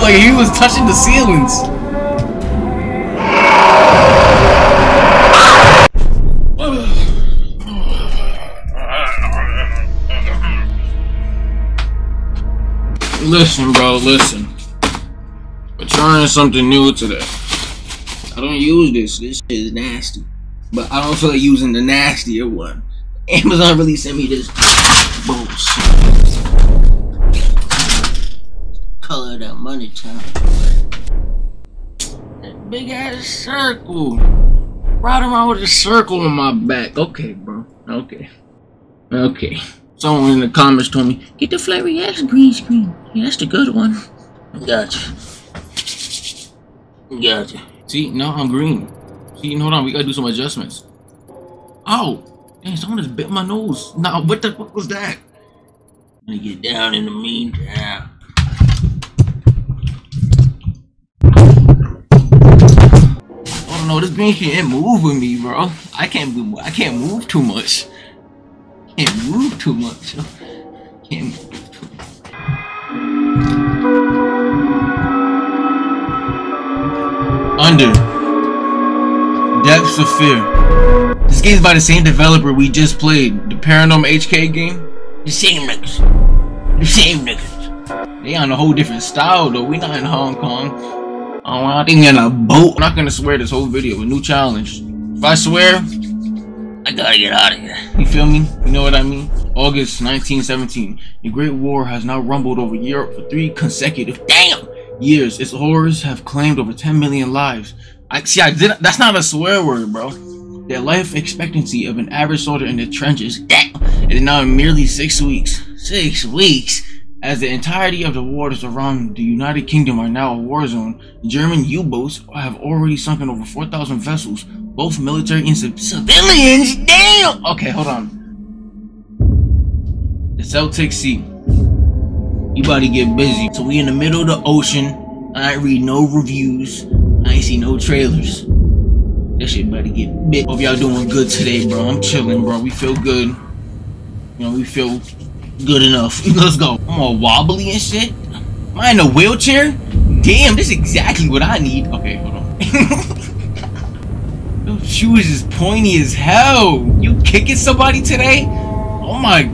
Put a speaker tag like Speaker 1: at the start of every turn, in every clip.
Speaker 1: like he was touching the ceilings. Listen, bro, listen. We're trying something new today. I don't use this. This shit is nasty. But I don't feel like using the nastier one. Amazon really sent me this bullshit. Color that money time. That big ass circle. Ride around with a circle on my back. Okay, bro. Okay. Okay. Someone in the comments told me, get the Flurry X green screen. Yeah, that's the good one. Gotcha. Gotcha. See, now I'm green. See, hold on, we gotta do some adjustments. Oh! Dang, someone just bit my nose. Now, what the fuck was that? Let me get down in the meantime. No, this green screen ain't moving me, bro. I can't move. I can't move too much. Can't move too much. Can't move too much. Under. Depths of Fear. This game's by the same developer we just played, the Paranormal HK game. The same niggas. The same niggas. They on a whole different style though. We not in Hong Kong. I think in a boat. I'm not gonna swear this whole video. A new challenge. If I swear, I gotta get out of here. You feel me? You know what I mean? August 1917. The Great War has now rumbled over Europe for three consecutive damn years. Its horrors have claimed over 10 million lives. I see. I did. That's not a swear word, bro. The life expectancy of an average soldier in the trenches damn, is now merely six weeks. Six weeks. As the entirety of the waters around the United Kingdom are now a war zone, German U-boats have already sunken over 4,000 vessels, both military and civilians. Damn. Okay, hold on. The Celtic Sea. You about to get busy. So we in the middle of the ocean. I read no reviews. I ain't see no trailers. That shit about to get big. Hope y'all doing good today, bro. I'm chilling, bro. We feel good. You know, we feel good enough. Let's go. I'm all wobbly and shit. Am I in a wheelchair? Damn, this is exactly what I need. Okay, hold on. Those shoes is pointy as hell. You kicking somebody today? Oh my.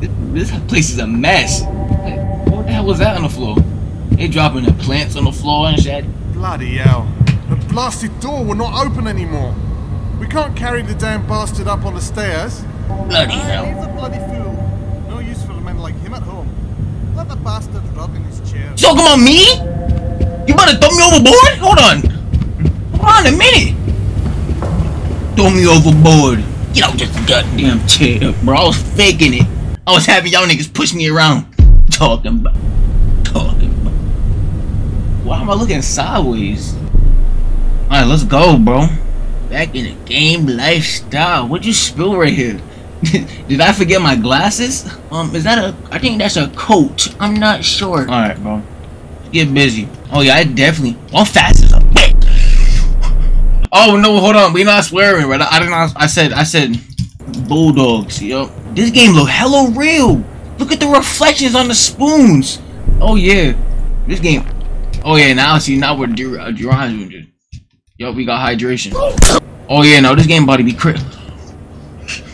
Speaker 1: This, this place is a mess. What the hell was that on the floor? They dropping the plants on the floor and shit.
Speaker 2: Bloody hell. The blasted door will not open anymore. We can't carry the damn bastard up on the stairs.
Speaker 1: Bloody hell.
Speaker 2: He's a bloody fool. No use for a man like him at home. Bastard in his chair.
Speaker 1: Talking about me? You to throw me overboard? Hold on. Hold on a minute. Throw me overboard. Get out this goddamn chair, bro. I was faking it. I was having y'all niggas push me around. Talking about. Talking about. Why am I looking sideways? Alright, let's go, bro. Back in the game lifestyle. What'd you spill right here? Did I forget my glasses? Um, is that a? I think that's a coat. I'm not sure. All right, bro. Get busy. Oh yeah, I definitely. I'm fast as a bitch. Oh no, hold on. We not swearing, right? I, I did not. I said. I said. Bulldogs. Yo, this game look hella real. Look at the reflections on the spoons. Oh yeah, this game. Oh yeah, now see now we're Dur- Duran. Yo, we got hydration. Oh yeah, no, this game about to be crit.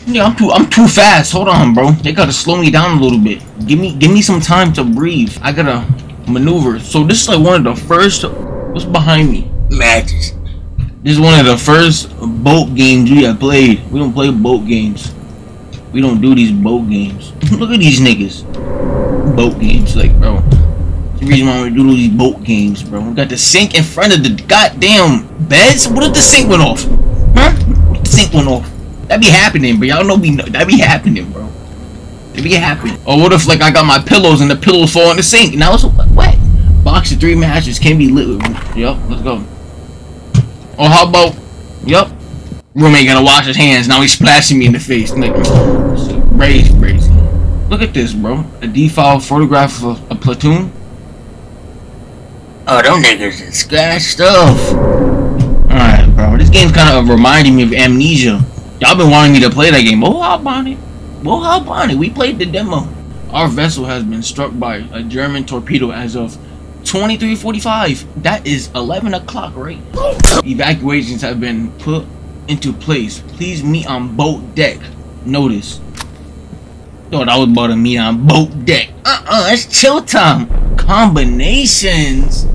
Speaker 1: Yeah, I'm too I'm too fast. Hold on, bro. They gotta slow me down a little bit. Give me give me some time to breathe. I gotta maneuver. So this is like one of the first what's behind me? Matches. This is one of the first boat games we have played. We don't play boat games. We don't do these boat games. Look at these niggas. Boat games, like bro. The reason why we do these boat games, bro. We got the sink in front of the goddamn beds. What if the sink went off? Huh? What if the sink went off? That be happening, bro. Y'all know we Know, that be happening, bro. That be happening. Or what if like I got my pillows and the pillows fall in the sink? Now it's wet. Box of three matches can be lit with. Yup, let's go. Or how about, yup. Roommate gotta wash his hands. Now he's splashing me in the face. Like, crazy, crazy. Look at this, bro. A defiled photograph of a platoon. Oh, them niggas is scratched off. Alright, bro. This game's kind of reminding me of Amnesia. Y'all been wanting me to play that game. We'll hop on it. On it. We played the demo. Our vessel has been struck by a German torpedo as of 2345. That is 11 o'clock, right? Evacuations have been put into place. Please meet on boat deck. Notice. Thought I was about to meet on boat deck. Uh-uh, it's chill time. Combinations.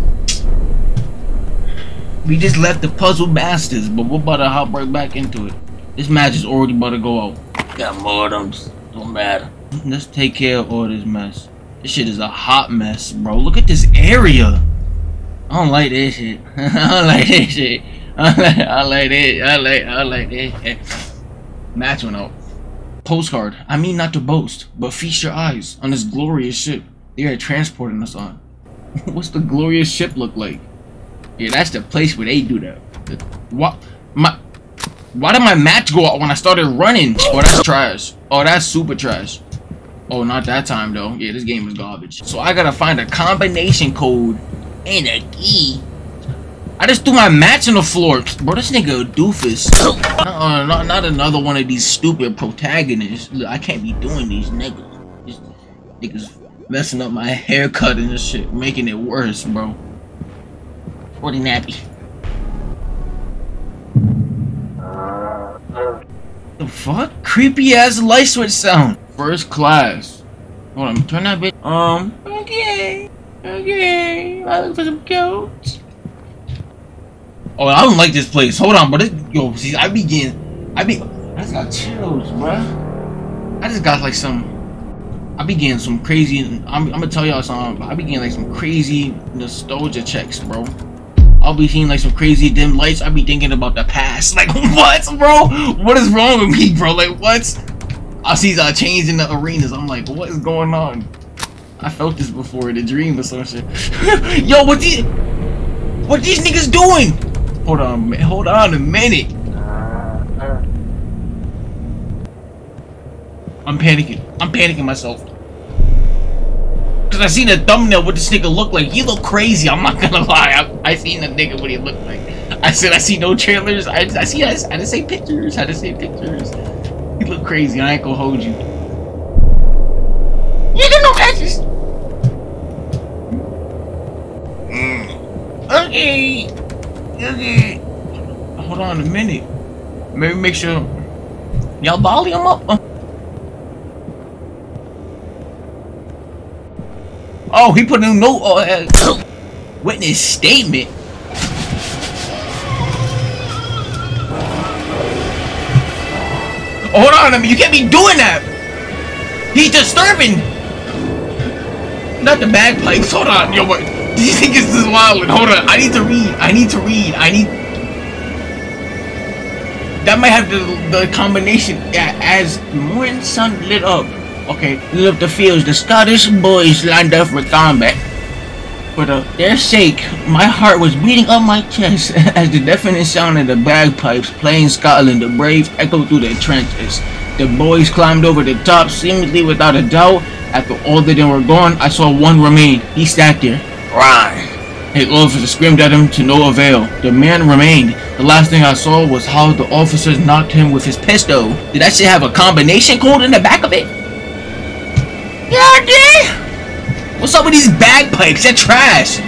Speaker 1: We just left the puzzle masters, but we're about to hop right back into it. This match is already about to go out. Got modems. Don't matter. Let's take care of all this mess. This shit is a hot mess, bro. Look at this area. I don't like this shit. I don't like this shit. I like, I like it. I like, I like it. Match went out. Postcard. I mean not to boast, but feast your eyes on this glorious ship they are transporting us on. What's the glorious ship look like? Yeah, that's the place where they do that. What? My. Why did my match go out when I started running? Oh, that's trash. Oh, that's super trash. Oh, not that time though. Yeah, this game is garbage. So I gotta find a combination code and a key. I just threw my match on the floor. Bro, this nigga doofus. Uh, not, not another one of these stupid protagonists. Look, I can't be doing these niggas. These niggas messing up my haircut and this shit, making it worse, bro. Forty nappy. The fuck? Creepy ass light switch sound. First class. Hold on, turn that bitch. Um, okay. Okay. I look for some coats. Oh, I don't like this place. Hold on, but this, yo, see, I begin, I be, I just got chills, bruh. I just got like some, I began some crazy, I'm, I'm gonna tell y'all something, I began like some crazy nostalgia checks, bro. I'll be seeing like some crazy dim lights. I'll be thinking about the past. Like, what, bro? What is wrong with me, bro? Like, what? I see uh, change in the arenas. I'm like, what is going on? I felt this before in a dream or some shit. Yo, what these, what these niggas doing? Hold on, man. Hold on a minute. I'm panicking. I'm panicking myself. Cause I seen a thumbnail what this nigga look like. He look crazy. I'm not gonna lie. I, I seen the nigga what he looked like. I said I see no trailers. I, I see. I, I didn't say pictures. I didn't say pictures. He look crazy. I ain't gonna hold you. You get no patches. Mm. Okay. Okay. Hold on a minute. Maybe make sure y'all volume up. Oh, he put a new note uh, witness statement. Oh, hold on, I mean, you can't be doing that. He's disturbing. Not the bagpipes. Hold on, yo, what? Do you think it's this wild? Hold on, I need to read. I need to read. I need. That might have the the combination yeah, as morning sun lit up. Okay, look the fields. The Scottish boys lined up for combat. For the, their sake, my heart was beating up my chest as the deafening sound of the bagpipes playing Scotland the Brave echoed through the trenches. The boys climbed over the top, seemingly without a doubt. After all of them were gone, I saw one remain. He sat there. Run! His officer screamed at him to no avail. The man remained. The last thing I saw was how the officers knocked him with his pistol. Did that shit have a combination code in the back of it? What's up with these bagpipes? They're trash.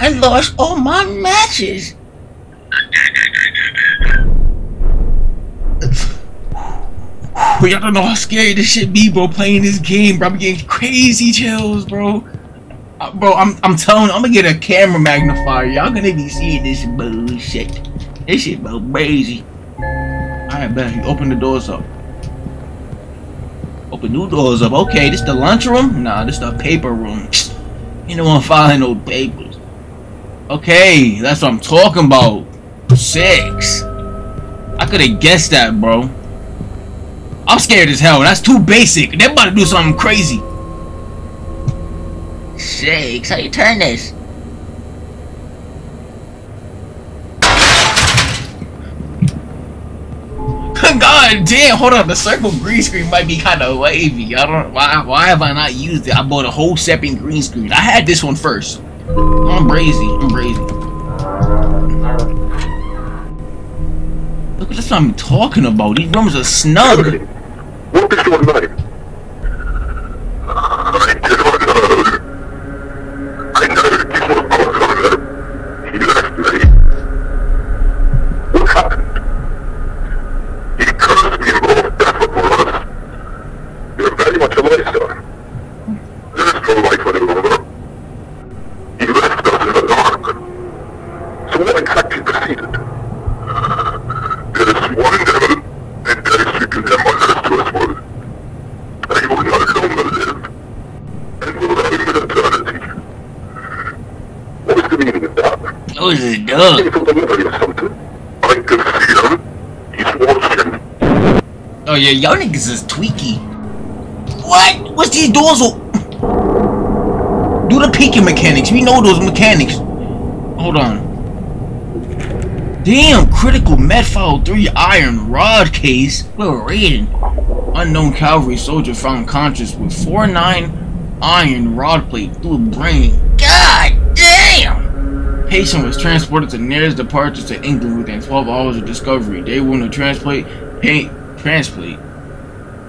Speaker 1: I lost all my matches. Y'all don't know how scary this shit be, bro. Playing this game, bro. I'm getting crazy chills, bro. Uh, bro, I'm I'm telling I'm gonna get a camera magnifier. Y'all gonna be seeing this bullshit. This shit bro crazy. Alright, bet. You open the doors up. Open new doors up. Okay, this the lunchroom? Nah, this the paper room. You don't want to file no papers. Okay, that's what I'm talking about. Six. I could have guessed that, bro. I'm scared as hell. That's too basic. They're about to do something crazy. Six. How you turn this? God damn, hold on, the circle green screen might be kind of wavy. I don't why why have I not used it? I bought a whole second green screen. I had this one first. I'm brazy. I'm brazy. Look at this what I'm talking about. These rooms are snug.
Speaker 3: What is your name? I do not know. I know it was Bartholomew. He left me. What happened? He cursed me more death upon us. You're very much alive, sir. There is no life any longer. He left us in the dark. So what exactly proceeded? There is one devil, and there is written them others to us all. I will no longer live, and will roam in eternity. What is the meaning of that?
Speaker 1: That was a dog.
Speaker 3: Came from the memory of something? I can feel him. He's watching.
Speaker 1: Y'all niggas is tweaky. What? What's these doors? Do the peeking mechanics. We know those mechanics. Hold on. Damn, critical Medfile 3 iron rod case. We're raiding. Unknown cavalry soldier found conscious with 4-9 iron rod plate through brain. God damn! Patient was transported to nearest departure to England within 12 hours of discovery. They will to transplant, paint,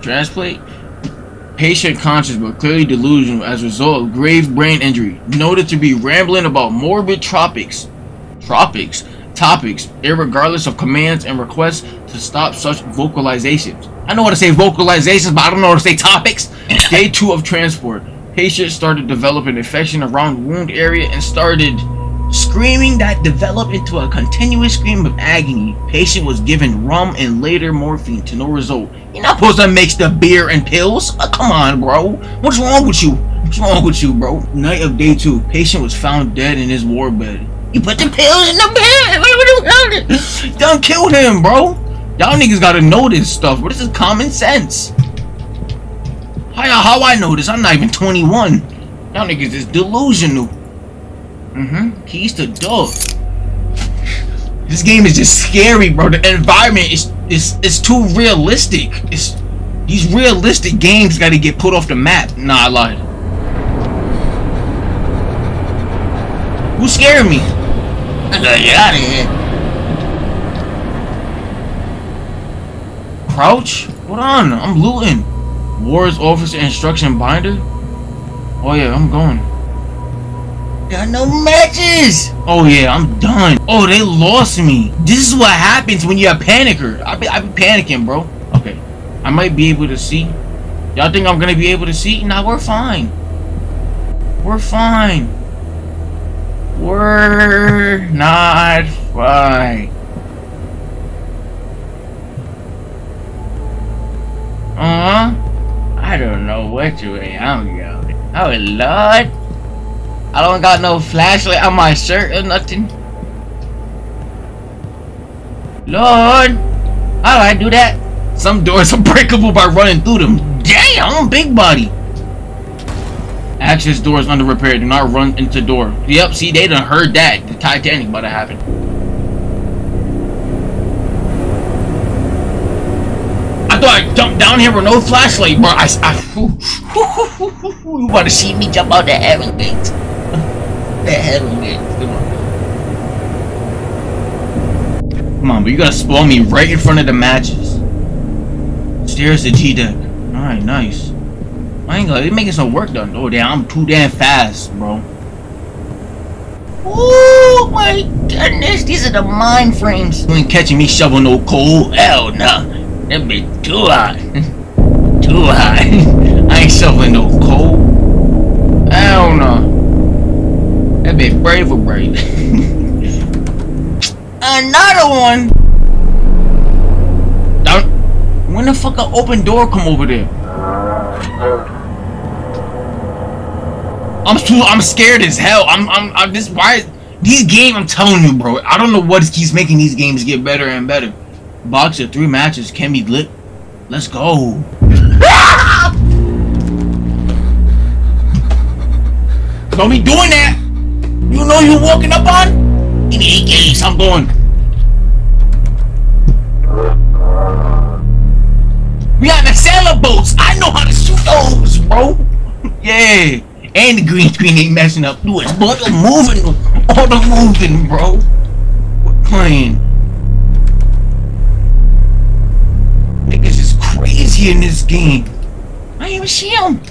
Speaker 1: transplant, transplant. Patient conscious but clearly delusional as a result of grave brain injury. Noted to be rambling about morbid tropics, tropics, topics, irregardless of commands and requests to stop such vocalizations. I know how to say vocalizations, but I don't know how to say topics. Day two of transport. Patient started developing infection around wound area and started screaming that developed into a continuous scream of agony. Patient was given rum and later morphine to no result. You're not supposed to mix the beer and pills. Uh, come on, bro. What's wrong with you? What's wrong with you, bro? Night of day two. Patient was found dead in his ward bed. You put the pills in the bed. You? Done killed him, bro. Y'all niggas gotta know this stuff, but this is common sense. How, how I know this? I'm not even 21. Y'all niggas is delusional. Mm-hmm. Keys to door. This game is just scary, bro. The environment is is is too realistic. It's these realistic games got to get put off the map. Nah, I lied. Who's scared me? I gotta get out of here. Crouch? Hold on, I'm looting. War's officer instruction binder? Oh yeah, I'm going. Got no matches! Oh yeah, I'm done. Oh, they lost me. This is what happens when you're a panicker. I be, I be panicking, bro. Okay, I might be able to see. Y'all think I'm gonna be able to see? Nah, we're fine. We're fine. We're not fine. Uh-huh. I don't know what which way I'm going. Oh, Lord. I don't got no flashlight on my shirt or nothing. Lord. How do I do that? Some doors are breakable by running through them. Damn, big body. Access doors under repair. Do not run into door. Yep, see, they done heard that. The Titanic about to happen. I thought I jumped down here with no flashlight, bro. I, I you want to see me jump out the heaven gate? The gate. Come on. Come on, but you gotta spawn me right in front of the matches. Stairs to G deck. Alright, nice. I ain't gonna, they making some work done. Oh, damn, I'm too damn fast, bro. Oh my goodness, these are the mind frames. You ain't catching me shoveling no coal. Hell nah. That be too hot. too hot. I ain't shoveling no coal. Hell no. That brave or brave. Another one. Don't. When the fuck a open door come over there? I'm too. I'm scared as hell. I'm. I'm. I'm this. Why? These games. I'm telling you, bro. I don't know what keeps making these games get better and better. Box of three matches can be lit. Let's go. Don't be doing that. You know you walking up on. In me eight games. I'm going. We got the sailor boats. I know how to shoot those, bro. yeah. And the green screen ain't messing up through it. But the moving, all the moving, bro. We're playing. Niggas is crazy. in this game. I didn't even see him.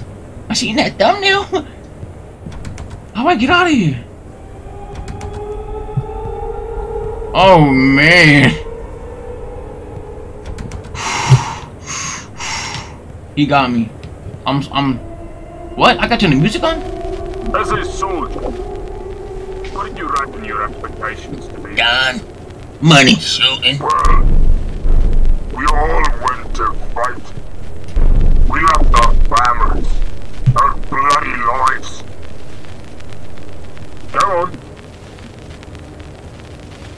Speaker 1: I seen that thumbnail. How do I get out of here? Oh man. he got me. I'm I'm what? I got you the music on?
Speaker 3: As a soldier, what did you reckon your expectations to be?
Speaker 1: Gun. Money shooting.
Speaker 3: Well, we all went to fight. We left our families, our bloody lives. Go on.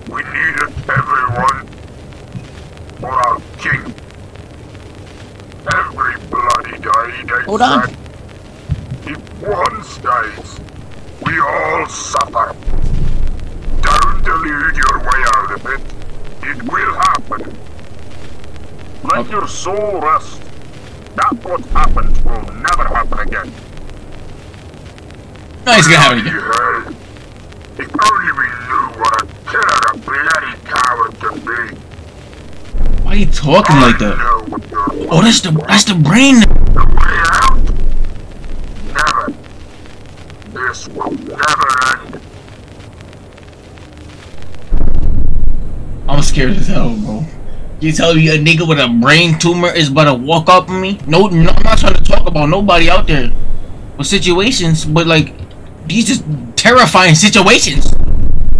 Speaker 3: We needed everyone for our king. Every bloody day they
Speaker 1: Hold on.
Speaker 3: said, if one stays, we all suffer. Don't delude your way out of it. It will happen. Let your soul rest. That what happened will never happen again.
Speaker 1: No, he's gonna it again.
Speaker 3: If only we knew what a killer a bloody coward can be.
Speaker 1: Why are you talking like that?
Speaker 3: know what you're
Speaker 1: Oh, that's the that's the brain.
Speaker 3: The way out? Never. This will never end.
Speaker 1: I'm scared as hell, bro. You tell me a nigga with a brain tumor is about to walk up on me? No, no, I'm not trying to talk about nobody out there or situations, but like these just terrifying situations.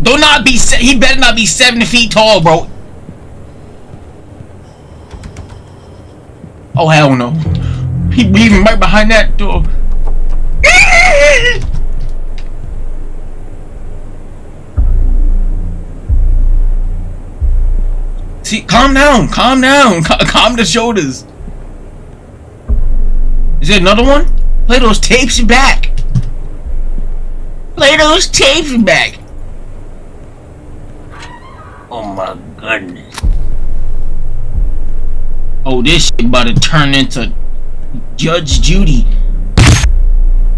Speaker 1: Do not be. He better not be seven feet tall, bro. Oh hell no. He breathing right behind that door. See, calm down, calm down, ca- calm the shoulders. Is there another one? Play those tapes back. Play those tapes back. Oh my goodness. Oh, this shit about to turn into Judge Judy.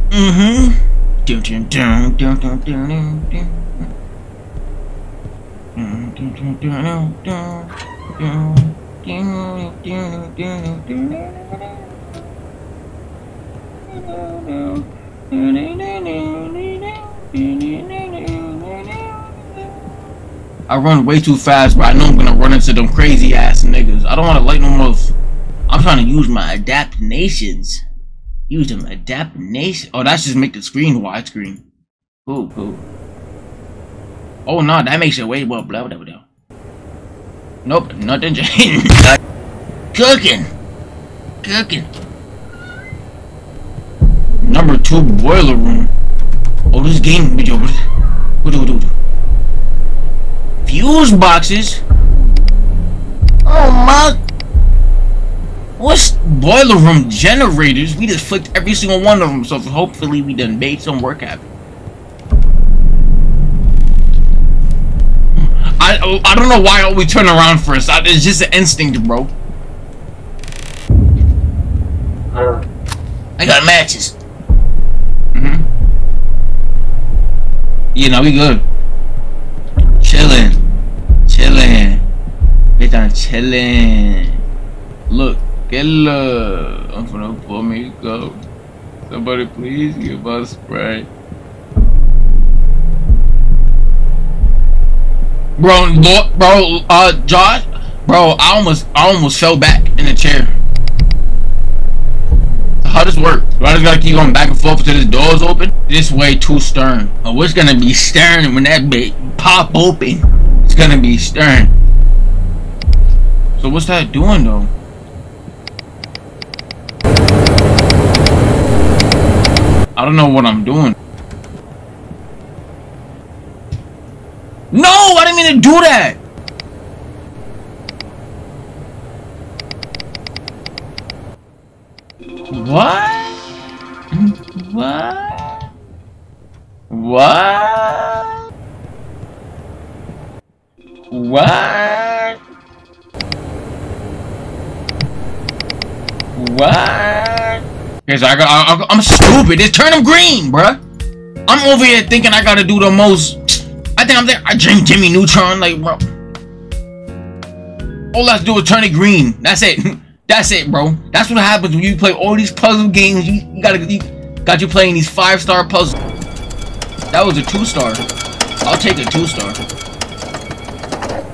Speaker 1: Mm-hmm. Dun, dun, dun, dun, dun, dun, dun, dun. I run way too fast, but I know I'm gonna run into them crazy ass niggas. I don't wanna light no more. I'm trying to use my adaptations. Use them adaptation. Oh, that's just make the screen widescreen. Cool, cool. Oh no, that makes it way more blah blah blah. Nope, nothing. Cooking, cooking. Number two boiler room. Oh, this game. What do what do? Fuse boxes. Oh my. What's boiler room generators? We just flicked every single one of them, so hopefully we done made some work happen. I I don't know why I always turn around first. I, it's just an instinct, bro. I got matches. Mhm. Yeah, no, we good. Chilling, chilling. Bitch, I'm chilling. Look, get love. I'm gonna pull me go. Somebody please give us spray. Bro, lo- bro, uh, Josh, bro, I almost, I almost fell back in the chair. How does work? Do I just gotta keep going back and forth until this door's open? This way too stern. Oh, it's gonna be stern when that bit pop open. It's gonna be stern. So what's that doing though? I don't know what I'm doing. No, I didn't mean to do that. What? What? What? What? What? So I got, I, I'm stupid. Just turn them green, bruh. I'm over here thinking I gotta do the most. I think I'm there. I dream Jimmy Neutron, like, bro. All I have to do is turn it green. That's it. That's it, bro. That's what happens when you play all these puzzle games. You, you gotta you, got you playing these five star puzzles. That was a two star. I'll take a two star.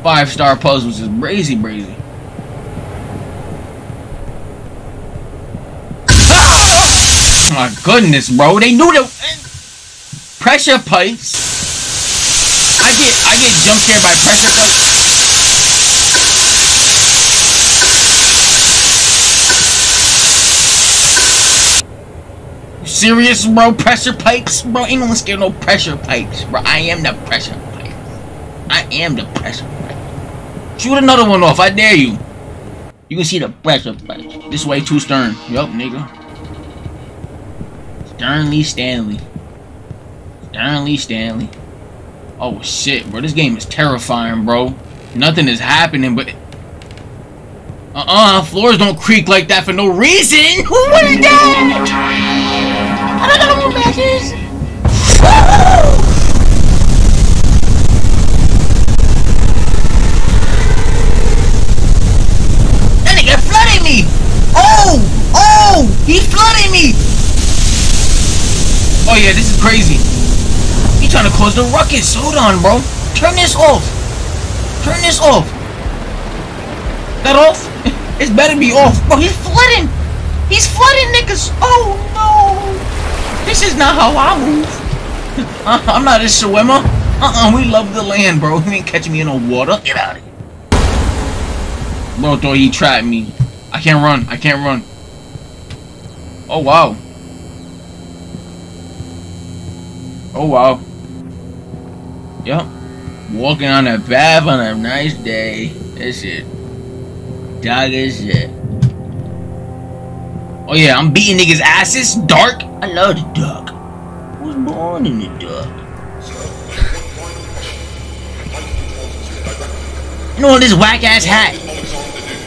Speaker 1: Five star puzzles is crazy, crazy. Oh my goodness, bro. They knew the pressure pipes. I get I get jump scared by pressure pipes. Serious, bro? Pressure pipes? Bro, ain't no one scared no pressure pipes, bro. I am the pressure. I am the pressure. Shoot another one off, I dare you. You can see the pressure. This way, too stern. Yup, nigga. Sternly Stanley. Sternly Stanley. Oh shit, bro. This game is terrifying, bro. Nothing is happening, but uh-uh, floors don't creak like that for no reason. What is that? I don't no more matches. That nigga flooded me. Oh, oh, he flooded me. Oh yeah, this is crazy. He trying to cause the ruckus. Hold on, bro. Turn this off. Turn this off. That off? It's better be off. Bro, he's flooding. He's flooding niggas. Oh no. This is not how I move. Uh, I'm not a swimmer. Uh-uh, we love the land, bro. He ain't catching me in no water. Get out of here. Bro, thought he trapped me. I can't run. I can't run. Oh, wow. Oh, wow. Yep. Walking on a path on a nice day. That's it. Dog as shit. Oh yeah, I'm beating niggas' asses. Dark. I love the dark. I was born in the dark. You know this whack ass hat?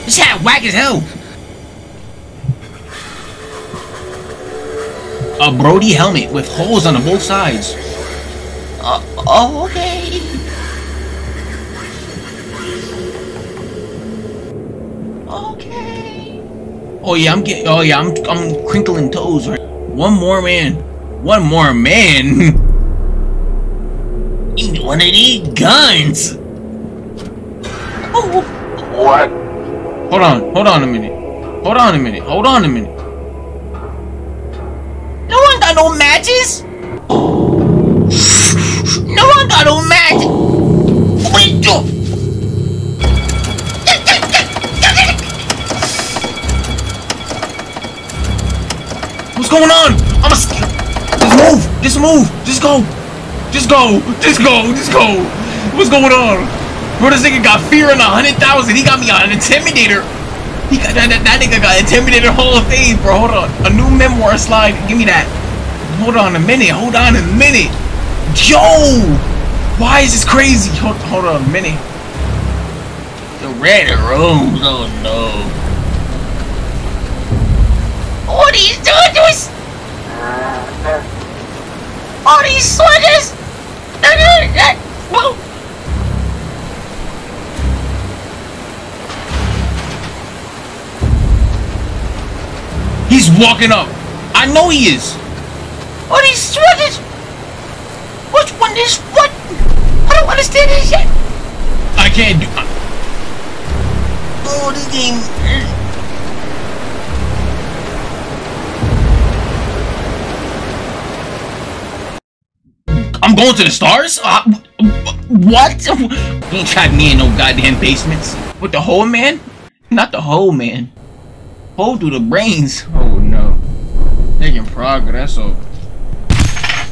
Speaker 1: This hat whack as hell. A Brodie helmet with holes on the both sides. Uh, oh, okay. Okay. Oh yeah, I'm getting. Oh yeah, I'm I'm crinkling toes. Right. One more man. One more man. One of these guns. Oh.
Speaker 3: What?
Speaker 1: Hold on. Hold on a minute. Hold on a minute. Hold on a minute. No one got no matches. No one got no. What is you? What's going on? I'm a. Just move. Just move. Just go. Just go. Just go. Just go. What's going on? Bro, this nigga got fear in a hundred thousand. He got me on an intimidator. He got that, that, that nigga got intimidator Hall of Fame, bro. Hold on. A new memoir slide. Give me that. Hold on a minute. Hold on a minute. Yo! Why is this crazy? Hold, hold on a minute. The red rooms. Oh no. What you doing to us? All these soldiers! Whoa! He's walking up. I know he is. All these soldiers! Which one is what? I don't understand this shit. I can't do. Oh, this game. I'm going to the stars? Uh, what? You ain't trapped me in no goddamn basements. With the whole man? Not the whole man. Hole through the brains. Oh no. Making progress, so.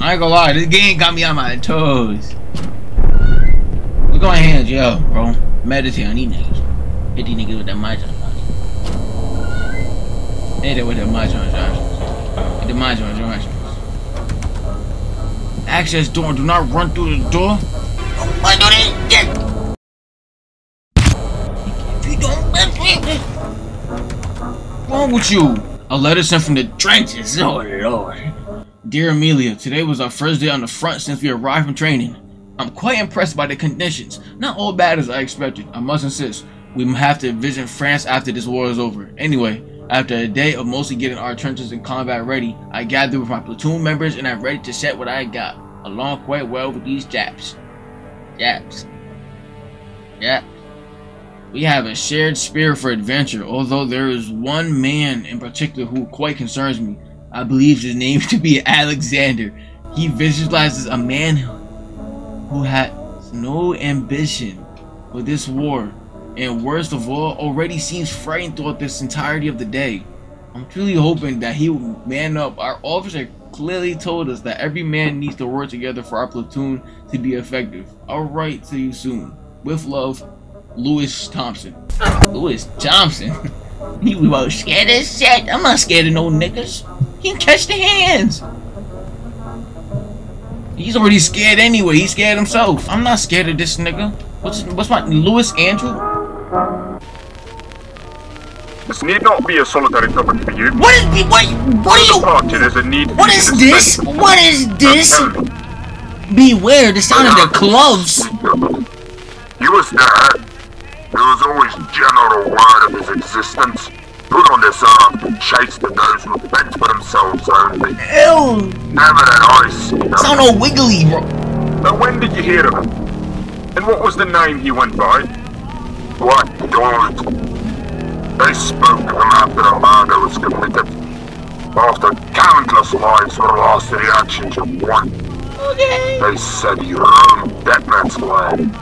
Speaker 1: I ain't gonna lie, this game got me on my toes. What's going hands, yo, bro? Meditate on these niggas. Hit these niggas with that mahjong. Hit it with that mahjong, Josh. Hit the mahjong, Josh. Access door. Do not run through the door. Why do they get? If you don't let me. Wrong with you? A letter sent from the trenches. Oh lord. Dear Amelia, today was our first day on the front since we arrived from training. I'm quite impressed by the conditions. Not all bad as I expected, I must insist. We have to visit France after this war is over. Anyway, after a day of mostly getting our trenches and combat ready, I gathered with my platoon members and I'm ready to set what I got, along quite well with these Japs. Japs. Japs. We have a shared spirit for adventure, although there is one man in particular who quite concerns me. I believe his name to be Alexander. He visualizes a man who has no ambition for this war, and worst of all, already seems frightened throughout this entirety of the day. I'm truly hoping that he will man up. Our officer clearly told us that every man needs to work together for our platoon to be effective. I'll write to you soon. With love, Lewis Thompson. Lewis Thompson? he was scared as shit. I'm not scared of no niggas. He can catch the hands. He's already scared anyway. He's scared himself. I'm not scared of this nigga. What's what's my Lewis Andrew?
Speaker 3: This need not be a solitary topic for you.
Speaker 1: What is what? What are you?
Speaker 3: Party, there's a need
Speaker 1: What
Speaker 3: you
Speaker 1: is this? What is this? Beware the sound of the gloves.
Speaker 3: He was there. There was always general word of his existence. Put on this earth and chased the those who think for themselves only.
Speaker 1: Ew.
Speaker 3: Never that I see.
Speaker 1: Sound all wiggly, bro.
Speaker 3: Now when did you hear of him? And what was the name he went by? What God? They spoke of him after the murder was committed. After countless lives were lost in the actions of one.
Speaker 1: Okay.
Speaker 3: They said he roamed that man's land,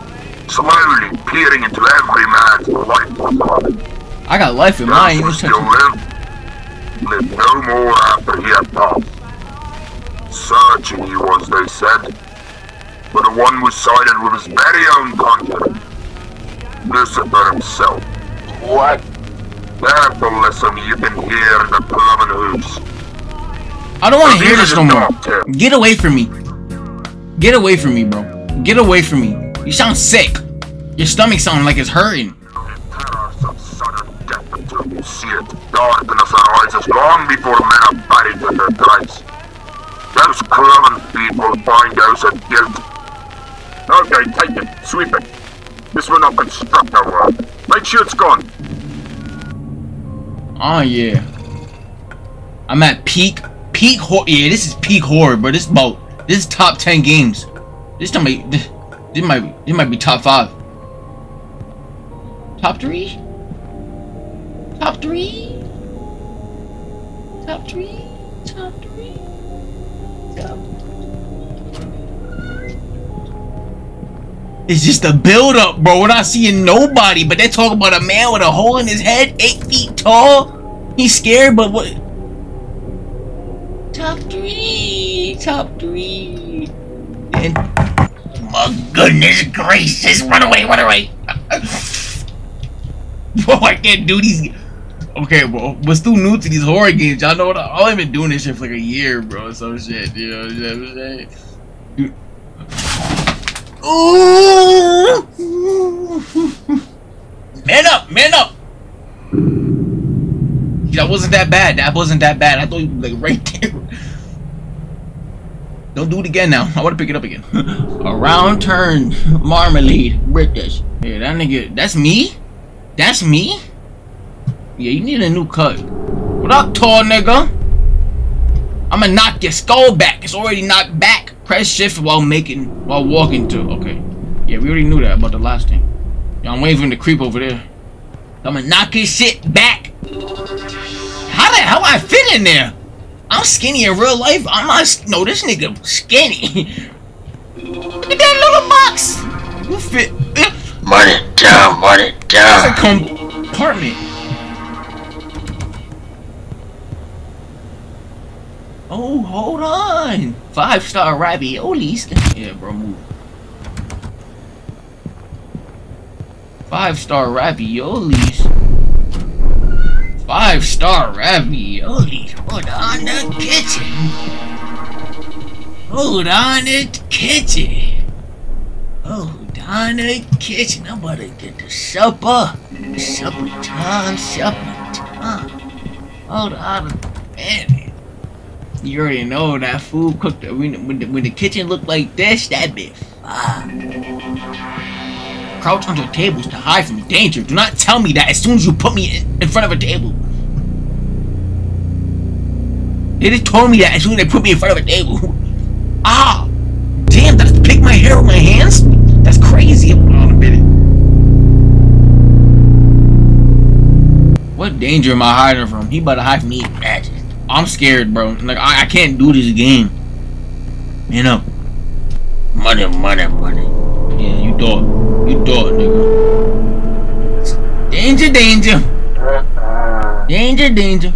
Speaker 3: slowly peering into every man's life
Speaker 1: I got life in mine.
Speaker 3: who still live, lived no more after he had passed. Searching he was, they said, but the one was sided with his very own country, Lucifer himself.
Speaker 1: What?
Speaker 3: Therefore, listen, you can hear the plumbing hoofs.
Speaker 1: I don't want to hear this no more. Get away from me. Get away from me, bro. Get away from me. You sound sick. Your stomach sounds like it's hurting.
Speaker 3: terrors of sudden death until you see it. Darkness arises long before men are buried in their graves. Those will find guilt. Okay, take it. Sweep it. This will not construct our world. Make sure it's gone.
Speaker 1: Oh yeah. I'm at peak peak horror. Yeah, this is peak horror, bro. This is about this is top ten games. This time this, this might be this might be top five. Top three? Top three? Top three? Top three? Top It's just a build up, bro. We're not seeing nobody, but they're talking about a man with a hole in his head, eight feet tall. He's scared, but what? Top three, top three. And my goodness gracious, run away, run away. bro, I can't do these. Okay, bro, we're still new to these horror games. Y'all know what? I- I've been doing this shit for like a year, bro. So shit, you know what I'm saying? Dude. Ooh! Man up, man up. That wasn't that bad. That wasn't that bad. I thought you like right there. Don't do it again now. I want to pick it up again. A round turn, marmalade, British. Yeah, that nigga. That's me. That's me. Yeah, you need a new cut. What up, tall nigga? I'ma knock your skull back. It's already knocked back. Press shift while making, while walking to. Okay. Yeah, we already knew that about the last thing. Yeah, I'm him to creep over there. I'ma knock his shit back. How the hell I fit in there? I'm skinny in real life. I'm not. No, this nigga skinny. Look at that little box. You fit. Eh.
Speaker 4: Run it down, run it
Speaker 1: It's a
Speaker 4: down.
Speaker 1: compartment. Oh, hold on. Five star raviolis. Yeah, bro, move. Five star raviolis. Five star raviolis. Hold on the kitchen. Hold on the kitchen. Hold on the kitchen. I'm about to get the supper. Supper time, supper time. Hold on. Man. You already know that food cooked when, the, when the kitchen looked like this, That be fire. Crouch under tables to hide from danger. Do not tell me that as soon as you put me in, front of a table. They just told me that as soon as they put me in front of a table. ah! Damn, did I pick my hair with my hands? That's crazy. Hold on a minute. What danger am I hiding from? He about to hide from me. I'm scared, bro. Like, I, I can't do this game. You know.
Speaker 4: Money, money, money.
Speaker 1: Yeah, you thought. You thought, nigga. Danger, danger. Danger, danger.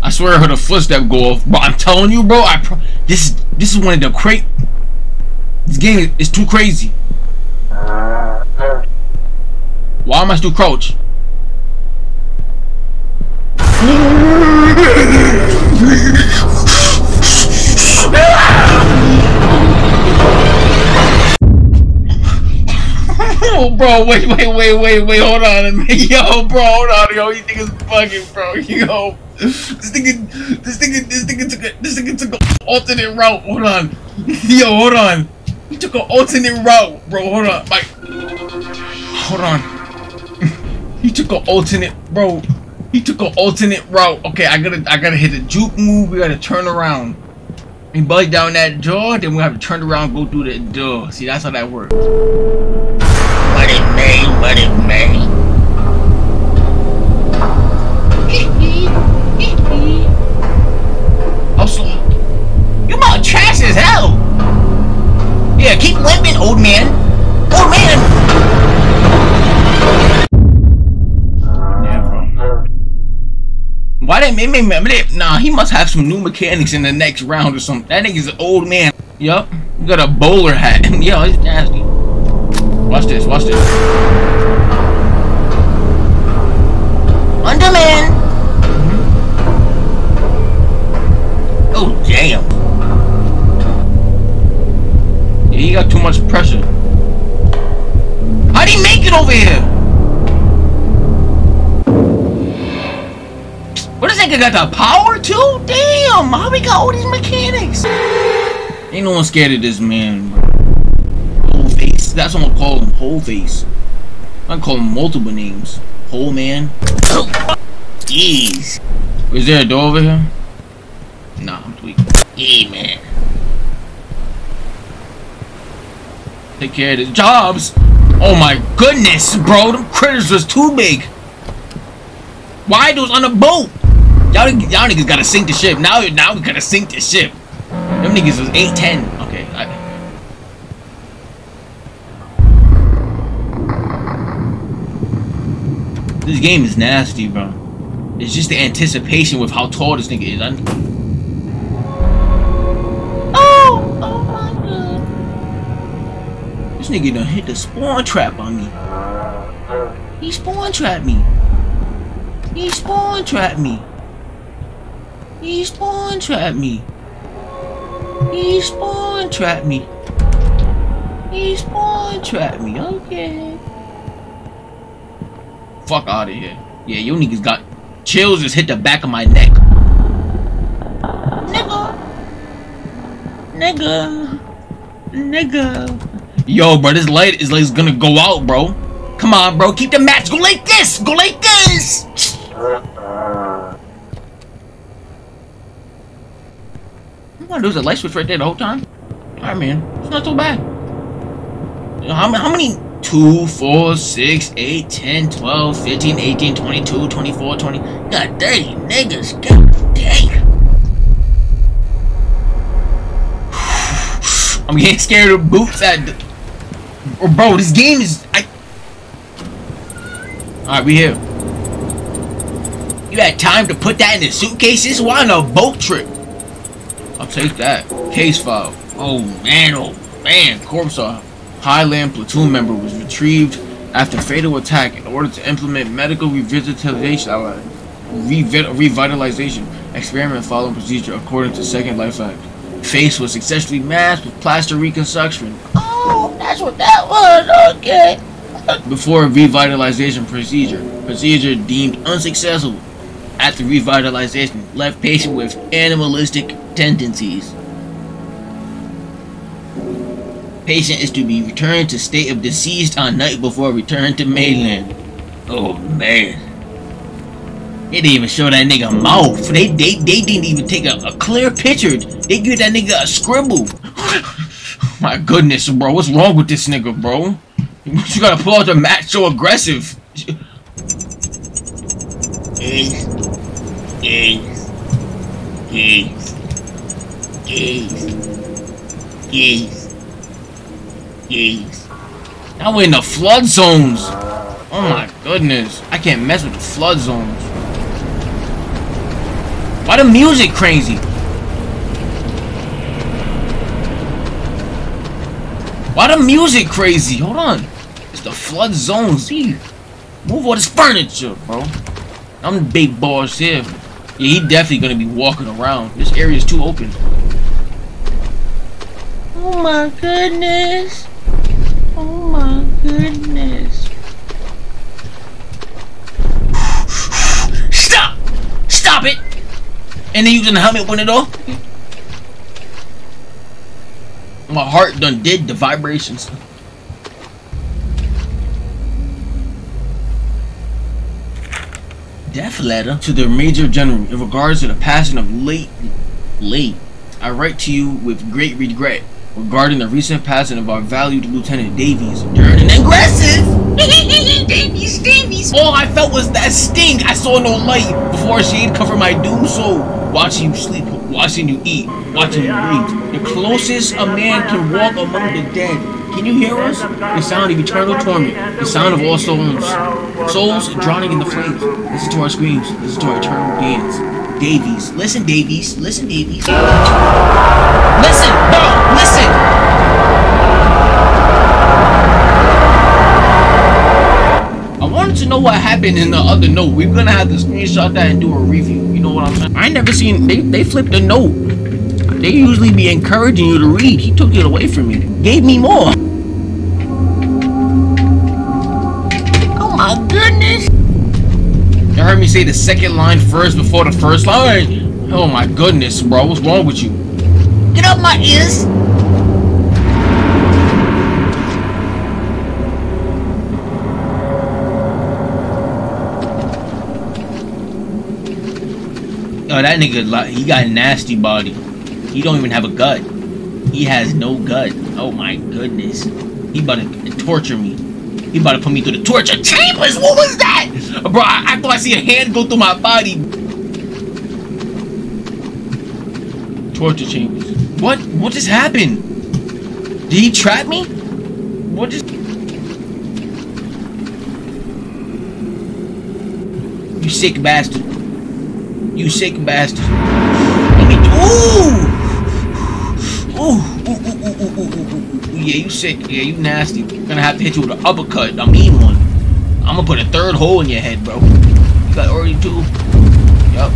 Speaker 1: I swear I heard a footstep go off, but I'm telling you, bro. I this is this is one of the cra This game is too crazy. Why am I still crouched? Bro, wait, wait, wait, wait, wait, hold on a minute. Yo, bro, hold on, yo, you think it's bugging, bro. Yo, this nigga, this nigga, this nigga took a, this nigga took an alternate route. Hold on. Yo, hold on. He took an alternate route, bro. Hold on, Mike. Hold on. he took an alternate, bro. He took an alternate route. Okay, I gotta, I gotta hit a juke move. We gotta turn around. And bust down that door, then we have to turn around, go through the door. See, that's how that works.
Speaker 4: Money, money, money,
Speaker 1: slow. You about trash as hell. Yeah, keep limping, old man. Old man. Yeah, bro. Why didn't make me? Nah, he must have some new mechanics in the next round or something. That nigga's an old man. Yup. Got a bowler hat. Yo, it's nasty. Watch this. Watch this. Underman. Mm-hmm.
Speaker 4: Oh, damn.
Speaker 1: Yeah, he got too much pressure. How'd he make it over here? What is that guy got the power too? Damn, how we got all these mechanics? Ain't no one scared of this man, bro. Whole face. That's what I'm gonna call him, whole face. I'm gonna call him multiple names. Whole man.
Speaker 4: Jeez.
Speaker 1: Is there a door over here? Nah, I'm tweaking.
Speaker 4: Yeah, man.
Speaker 1: Take care of the jobs. Oh my goodness, bro. Them critters was too big. Why those on a boat? Y'all, y'all niggas gotta sink the ship. Now, now we gotta sink the ship. Them niggas was 810. This game is nasty, bro. It's just the anticipation with how tall this nigga is. I, oh, oh my god. This nigga done hit the spawn trap on me. He spawn trapped me. He spawn trapped me. He spawn trapped me. He spawn trapped me. He spawn trapped me. Okay. Fuck out of here. Yeah, you niggas got chills just hit the back of my neck. Nigga. Nigga. Nigga. Yo, bro, this light is like it's gonna go out, bro. Come on, bro. Keep the match. Go like this. Go like this. Come on, there's a light switch right there the whole time. Alright, man. It's not so bad. How, how many? 2, 4, 6, 8, 10, 12, 15, 18, 22, 24, 20. God dang, niggas. God dang. I'm getting scared of boots at. Bro, this game is. I. Alright, we here. You had time to put that in the suitcases? Why on a boat trip? I'll take that. Case file. Oh man, oh man. Corpse of Highland platoon member was retrieved after fatal attack in order to implement medical revitalization, uh, revitalization experiment following procedure according to Second Life Act. Face was successfully masked with plaster reconstruction.
Speaker 4: Oh, that's what that was. Okay.
Speaker 1: before revitalization procedure. Procedure deemed unsuccessful after revitalization left patient with animalistic tendencies. Patient is to be returned to state of deceased on night before return to mainland. Oh man. They didn't even show that nigga mouth. They they, they didn't even take a, a clear picture. They give that nigga a scribble. My goodness, bro. What's wrong with this nigga, bro? You gotta pull out the so aggressive.
Speaker 4: Gaze. Gaze. Gaze. Gaze. Gaze. Gaze.
Speaker 1: Now we're in the flood zones. Oh my goodness. I can't mess with the flood zones. Why the music crazy? Why the music crazy? Hold on. It's the flood zones. See? Move all this furniture, bro. I'm the big boss here. Yeah, he definitely gonna be walking around. This area's too open.
Speaker 4: Oh my goodness. Goodness.
Speaker 1: Stop! Stop it! And then using the helmet when it off? My heart done did the vibrations. Death letter to the Major General in regards to the passing of late late. I write to you with great regret regarding the recent passing of our valued Lieutenant Davies during an aggressive Davies, Davies. All I felt was that sting. I saw no light before shade covered my doom soul. Watching you sleep, watching you eat, watching you breathe. The closest a man can walk among the dead. Can you hear us? The sound of eternal torment. The sound of all souls. Souls drowning in the flames. Listen to our screams. Listen to our eternal dance. Davies. Listen, Davies. Listen, Davies. Listen, bro. Listen. I wanted to know what happened in the other note. We're gonna have to screenshot that and do a review. You know what I'm saying? I ain't never seen they they flipped a note. They usually be encouraging you to read. He took it away from me. Gave me more. Heard me say the second line first before the first line. Oh my goodness, bro. What's wrong with you?
Speaker 4: Get up my ears.
Speaker 1: Oh, that nigga, he got a nasty body. He don't even have a gut. He has no gut. Oh my goodness. He about to torture me. He about to put me through the torture chambers. What was that? Bro, I, I thought I see a hand go through my body. Torture chambers. What? What just happened? Did he trap me? What just... You sick bastard. You sick bastard. Let me. Ooh! Ooh, ooh, ooh. Yeah, you sick. Yeah, you nasty. Gonna have to hit you with an uppercut. I mean one. I'm gonna put a third hole in your head, bro. You got already two. Yup.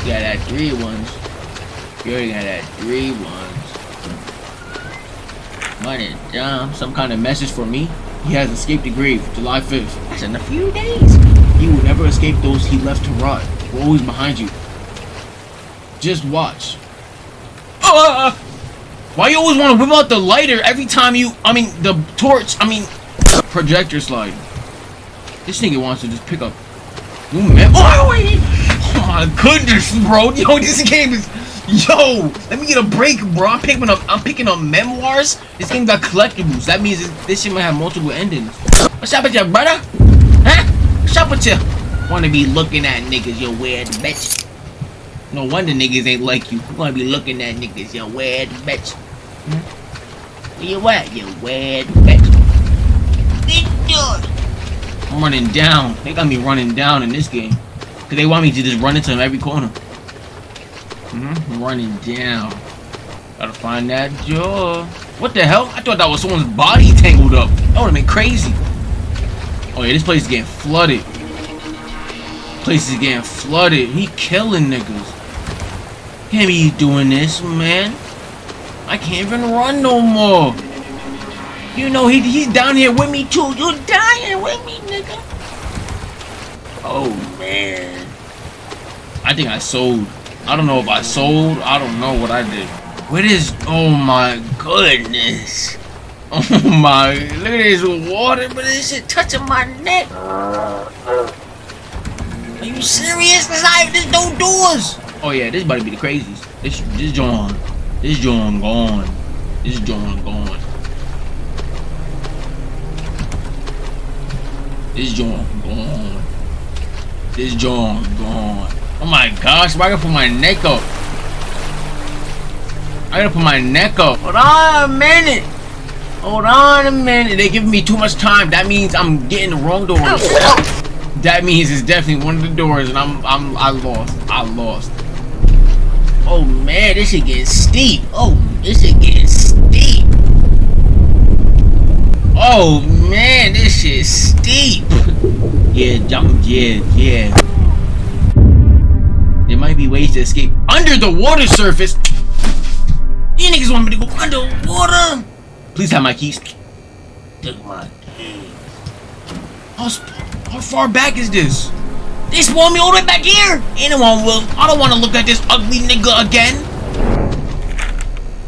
Speaker 1: You got that three ones. You already got that three ones. Money down. Some kind of message for me. He has escaped the grave, July 5th. That's in a few days. He will never escape those he left to rot. We're always behind you. Just watch. Uh, why you always want to whip out the lighter every time you, I mean, the torch, I mean, projector slide. This nigga wants to just pick up. Ooh, man. Oh, my goodness, bro. Yo, this game is, yo, let me get a break, bro. I'm picking up, I'm picking up memoirs. This game got collectibles. That means this, this shit might have multiple endings. What's up with you, brother? Huh? What's up with you? Wanna be looking at niggas, you weird bitch. No wonder niggas ain't like you. You wanna be looking at niggas, you weird bitch. Hmm? Where you at, you weird bitch? I'm running down. They got me running down in this game. Cause they want me to just run into them every corner. Mm-hmm. I'm running down. Gotta find that jaw. What the hell? I thought that was someone's body tangled up. That would've been crazy. Oh yeah, this place is getting flooded. Place is getting flooded. He killing niggas. Can't be doing this, man. I can't even run no more. You know he he's down here with me too. You're dying with me, nigga. Oh man. I think I sold. I don't know if I sold. I don't know what I did. What is? Oh my goodness! Oh my! Look at this water, but this shit touching my neck. Are you serious? There's not, there's no doors. Oh yeah, this about to be the craziest. This this John, this John gone. This John gone. This John gone. This John gone. Oh my gosh, why I gotta put my neck up? I gotta put my neck up. Hold on a minute. Hold on a minute. They giving me too much time. That means I'm getting the wrong door. That means it's definitely one of the doors, and I'm I'm I lost. I lost. Oh man, this shit getting steep. Oh, this shit getting steep. Oh man, this shit steep. yeah, jump. Yeah, yeah. There might be ways to escape under the water surface. You niggas want me to go underwater? Please have my keys.
Speaker 4: Took my.
Speaker 1: How, how far back is this? They spawned me all the way back here. Anyone will. I don't want to look at this ugly nigga again.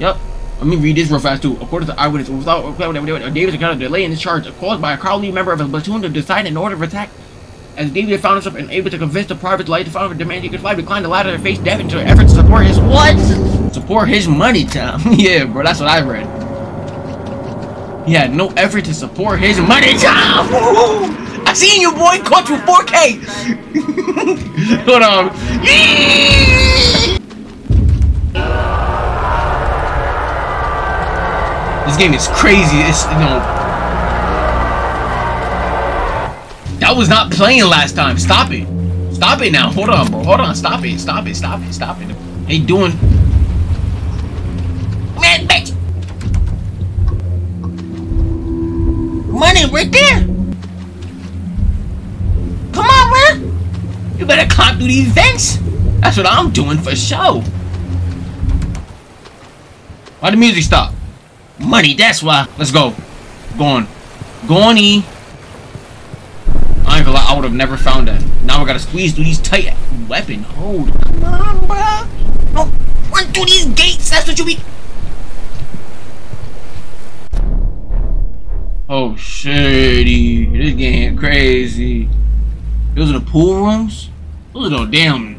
Speaker 1: Yep. Let me read this real fast too. According to eyewitness, without Davies encountered a delay in his charge caused by a cowardly member of his platoon to decide in order of attack. As David found himself unable to convince the private light to find a demand he could fly, declined the ladder and faced death into an effort to support his what? Support his money, Tom. yeah, bro, that's what I read. He had no effort to support his money, Tom. I seen you, boy. Caught you 4K. Hold on. This game is crazy. It's you know. That was not playing last time. Stop it. Stop it now. Hold on, bro. Hold on. Stop it. Stop it. Stop it. Stop it. They doing.
Speaker 4: Man, bitch. Money right there. Come on, man.
Speaker 1: You better climb through these vents. That's what I'm doing for show. Why the music stop? Money, that's why. Let's go. Go on. Go on, E. I ain't gonna lie, I would have never found that. Now I gotta squeeze through these tight weapon. Hold.
Speaker 4: Come on, bro. No, run through these gates. That's what you be.
Speaker 1: Oh, shitty. This game crazy. Those are the pool rooms? Those are the damn...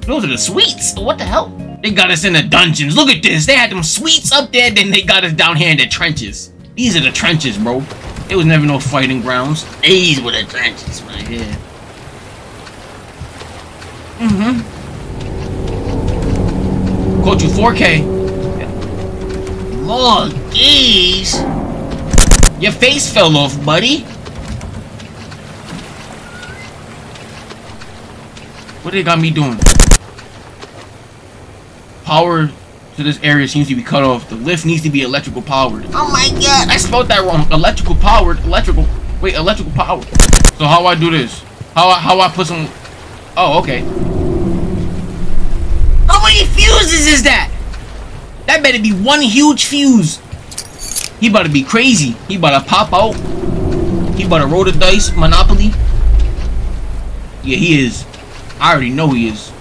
Speaker 1: Those are the suites. What the hell? They got us in the dungeons. Look at this. They had them sweets up there, then they got us down here in the trenches. These are the trenches, bro. There was never no fighting grounds.
Speaker 4: These were the trenches right here.
Speaker 1: Mm-hmm. Caught you 4K.
Speaker 4: More keys.
Speaker 1: Your face fell off, buddy. What they got me doing? Power to this area seems to be cut off. The lift needs to be electrical powered.
Speaker 4: Oh my god.
Speaker 1: I spelled that wrong. Electrical powered. Electrical. Wait, electrical power. So how do I do this? How I, how I put some? Oh, okay. How many fuses is that? That better be one huge fuse. He about to be crazy. He about to pop out. He about to roll the dice. Monopoly. Yeah, he is. I already know he is.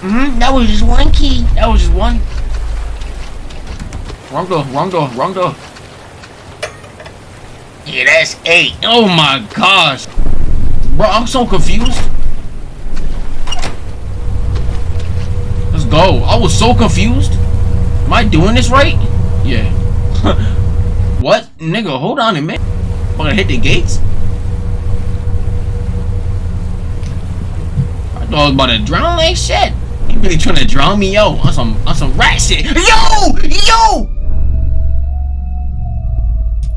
Speaker 4: Mm-hmm. That was just one key.
Speaker 1: That was just one. Wrong door, wrong door, wrong door.
Speaker 4: Yeah, that's eight.
Speaker 1: Oh my gosh. Bro, I'm so confused. Let's go. I was so confused. Am I doing this right? Yeah. what? Nigga, hold on a minute. I'm gonna hit the gates? Thought I was about to drown like shit. You really trying to drown me, yo? On some, on some rat shit. Yo! Yo!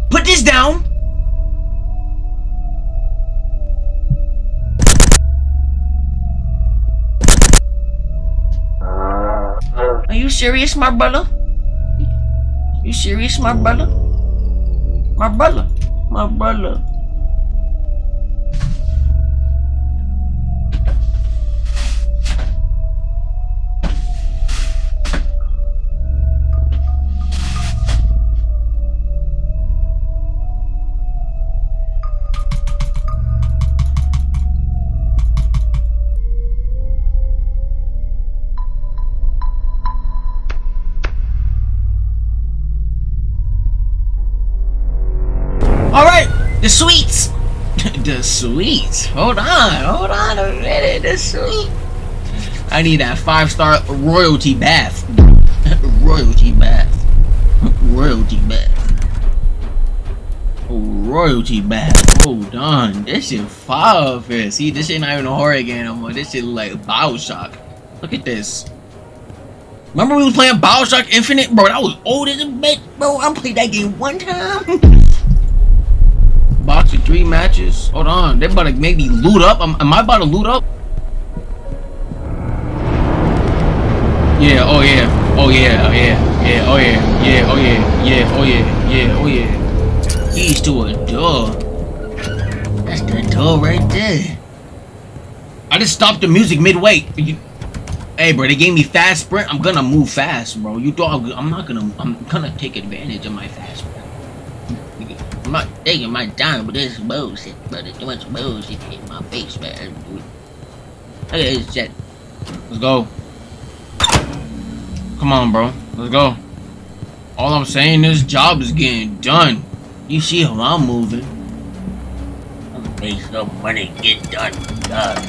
Speaker 1: Put this down.
Speaker 4: Are you serious, my brother? You serious, my brother? My brother. My brother.
Speaker 1: The sweets. Hold on, hold on a minute. The sweet. I need that five star royalty bath. royalty bath. Royalty bath. Royalty bath. Hold on. This shit fire. See, this shit not even a horror game no more. This shit like Bioshock. Look at this. Remember we was playing Bioshock Infinite? Bro, that was old as a bitch, bro. I played that game one time. Box of three matches. Hold on. They about to make me loot up. Am, am I about to loot up? Yeah, oh yeah. Oh yeah, oh yeah. Yeah, oh yeah. Yeah, oh yeah. Yeah, oh yeah. Yeah, oh yeah. Keys to a door. That's the door right there. I just stopped the music midway. You, Hey, bro, they gave me fast sprint. I'm gonna move fast, bro. You thought I'm not gonna. I'm gonna take advantage of my fast sprint. I'm not taking my time with this bullshit, but it's too much bullshit in my face, man. Okay, shit. Let's go. Come on, bro. Let's go. All I'm saying is, job is getting done. You see how I'm moving. I'm make some money get done, guys.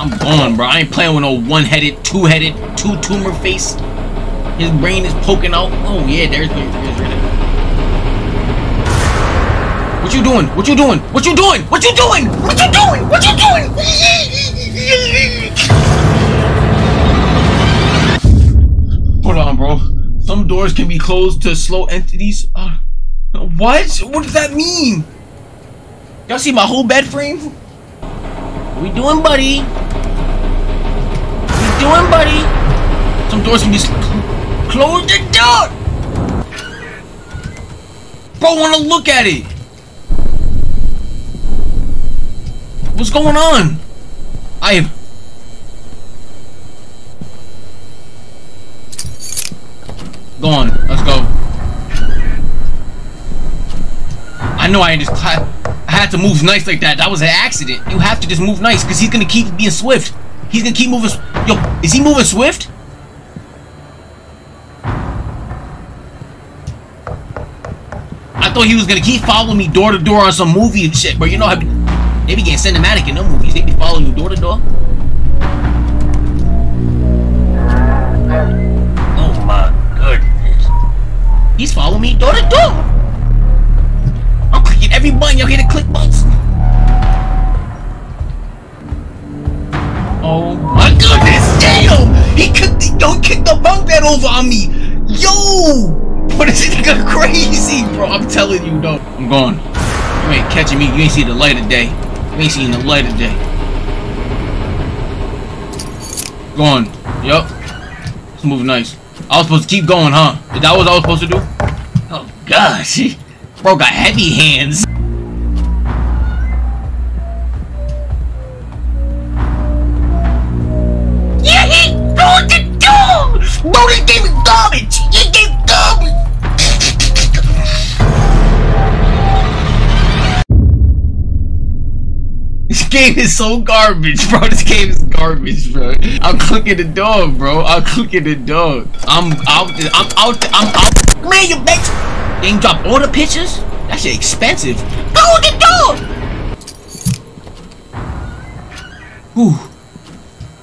Speaker 1: I'm gone, bro. I ain't playing with no one-headed, two-headed, two-tumor face. His brain is poking out. Oh, yeah, there's there's right What you doing? What you doing? What you doing? What you doing? What you doing? What you doing? Hold on, bro. Some doors can be closed to slow entities. Uh, what? What does that mean? Y'all see my whole bed frame? What we doing, buddy? What we doing, buddy? Some doors can be close the door. Bro, wanna look at it? What's going on? I have. Go on, let's go. I know I just I had to move nice like that. That was an accident. You have to just move nice because he's gonna keep being swift. He's gonna keep moving. Yo, is he moving swift? Thought he was gonna keep following me door to door on some movie and shit, but you know they be getting cinematic in them movies. They be following you door to door. Oh my goodness. He's following me door to door. I'm clicking every button. Y'all hear the click buttons? Oh my goodness, damn! He kicked the, yo, kicked the bunk bed over on me! Yo! What is it nigga crazy, bro? I'm telling you, though. I'm gone. You ain't catching me. You ain't see the light of day. You ain't seeing the light of day. Gone. Yup. Let's move nice. I was supposed to keep going, huh? Is that what I was supposed to do? Oh, gosh. Bro got heavy hands. So garbage, bro. This game is garbage, bro. I'm clicking the dog, bro. I'm clicking the dog. I'm out. I'm out. I'm out. Man, you bitch! They ain't drop all the pictures? That shit expensive. Go the dog! Whew.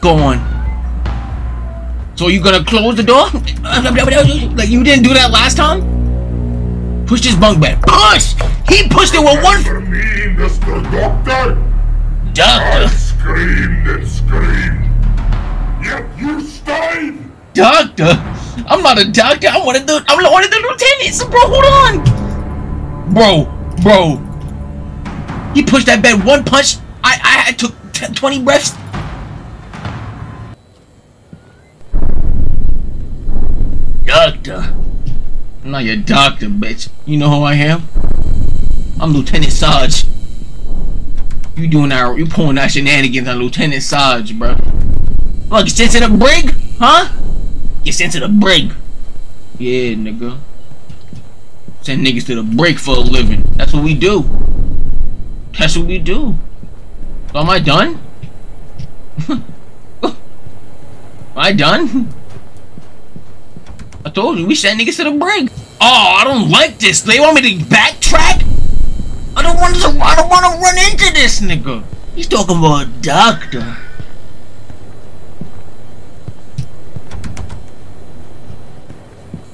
Speaker 1: Go on. So you gonna close the door? Like you didn't do that last time? Push this bunk bed. Push! He pushed it with one.
Speaker 3: Answer me, Mr. Doctor.
Speaker 1: Doctor.
Speaker 3: I screamed and screamed. Yet you stayed.
Speaker 1: Doctor? I'm not a doctor. I'm one of the. I'm one of the lieutenants. Bro, hold on. Bro, bro. He pushed that bed one punch. I I took 20 breaths. Doctor. I'm not your doctor, bitch. You know who I am? I'm Lieutenant Sarge. You doing that, you pulling that shenanigans on Lieutenant Sarge, bro. Look, you sent to the brig? Huh? You sent to the brig. Yeah, nigga. Send niggas to the brig for a living. That's what we do. That's what we do. So am I done? am I done? I told you, we sent niggas to the brig. Oh, I don't like this. They want me to backtrack? I don't want to. I don't want to run into this nigga. He's talking about a doctor.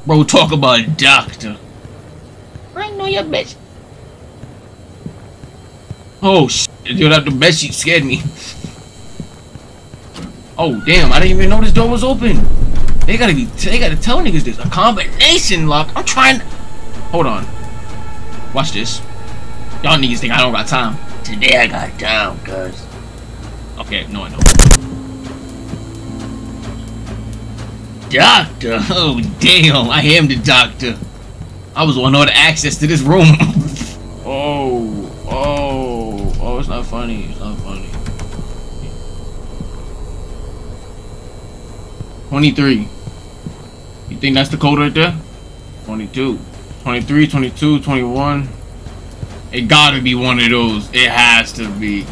Speaker 1: Bro, talk about a doctor. I know your bitch. Oh shit, dude, that the bed sheet scared me. Oh damn, I didn't even know this door was open. They gotta be, they gotta tell niggas this. A combination lock. I'm trying. Hold on. Watch this. Y'all niggas think I don't got time.
Speaker 4: Today I got down, cuz.
Speaker 1: Okay, no, I know.
Speaker 4: Doctor.
Speaker 1: Oh damn, I am the doctor. I was on all the access to this room. oh, oh, oh, it's not funny. It's not funny. 23. You think that's the code right there? 22. 23, 22, 21. It gotta be one of those. It has to be.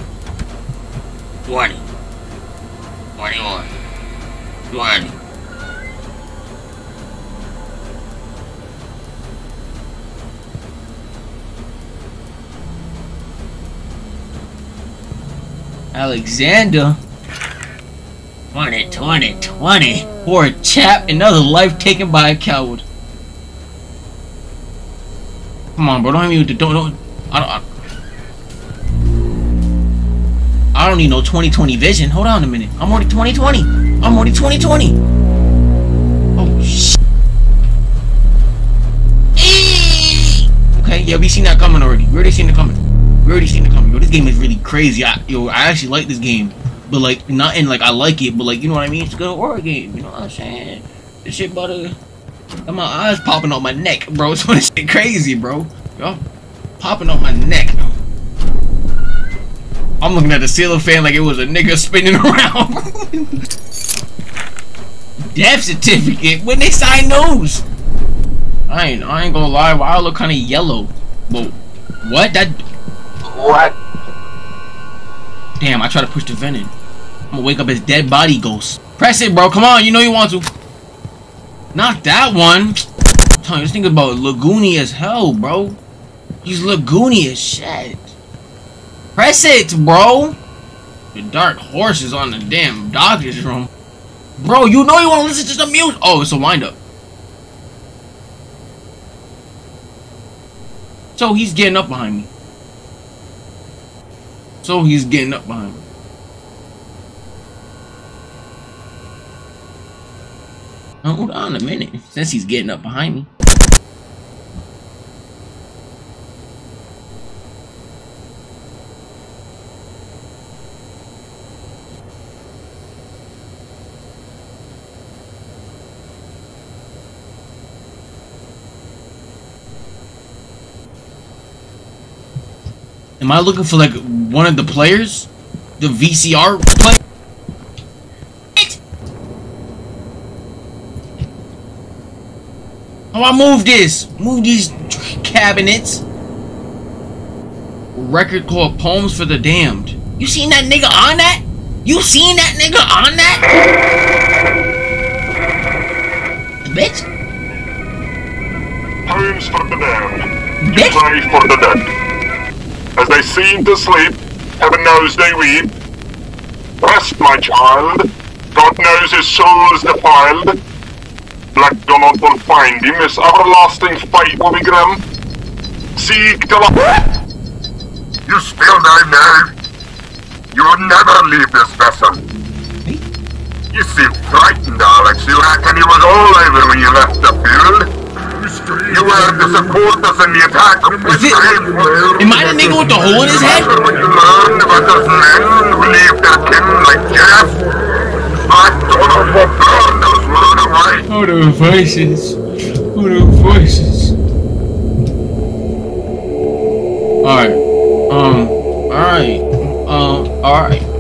Speaker 4: 20. 21. 20.
Speaker 1: Alexander.
Speaker 4: 20, 20, 20.
Speaker 1: Poor chap, another life taken by a coward. Come on, bro. Don't hit me with the don't. don't I don't. I, I don't need no 2020 vision. Hold on a minute. I'm already 2020. I'm already 2020. Oh shit. Okay, yeah, we seen that coming already. We already seen it coming. We already seen it coming. Yo, this game is really crazy. I, yo, I actually like this game, but like not in like I like it, but like you know what I mean. It's a good horror game. You know what I'm saying? This shit about to. Got my eyes popping on my neck, bro. It's this shit crazy, bro. Yo, popping on my neck. I'm looking at the ceiling fan like it was a nigga spinning around. Death certificate. When they sign those? I ain't. I ain't gonna lie. I look kind of yellow? But what? That.
Speaker 3: What?
Speaker 1: Damn! I try to push the vent in. I'm gonna wake up as dead body ghost. Press it, bro. Come on. You know you want to. Not that one. I'm telling you, this thing about lagoony as hell, bro. He's lagoony as shit. Press it, bro. The dark horse is on the damn doctor's room. Bro, you know you want to listen to some music. Oh, it's a wind up. So he's getting up behind me. So he's getting up behind me. Hold on a minute. Since he's getting up behind me. Am I looking for like one of the players? The VCR player? How I move this? Move these cabinets. Record called Poems for the Damned. You seen that nigga on that? You seen that nigga on that? Bitch?
Speaker 3: Poems for the damned.
Speaker 1: Bitch?
Speaker 3: Pray for the dead. As they seem to sleep, heaven knows they weep. Rest, my child. God knows his soul is defiled. Black Donald will find him, his everlasting fight will be grim. Seek till a... You still die now. You will never leave this vessel. You seem frightened, Alex. You reckon he was all over when you left the field? You were to support us in the attack.
Speaker 1: Is it- Am I the nigga with the hole in his head?
Speaker 3: When you about those men who their kin like Jeff, Black Donald will burn those men away.
Speaker 1: Oh, the voices. Oh, the voices. Alright. Um, alright. Um, alright.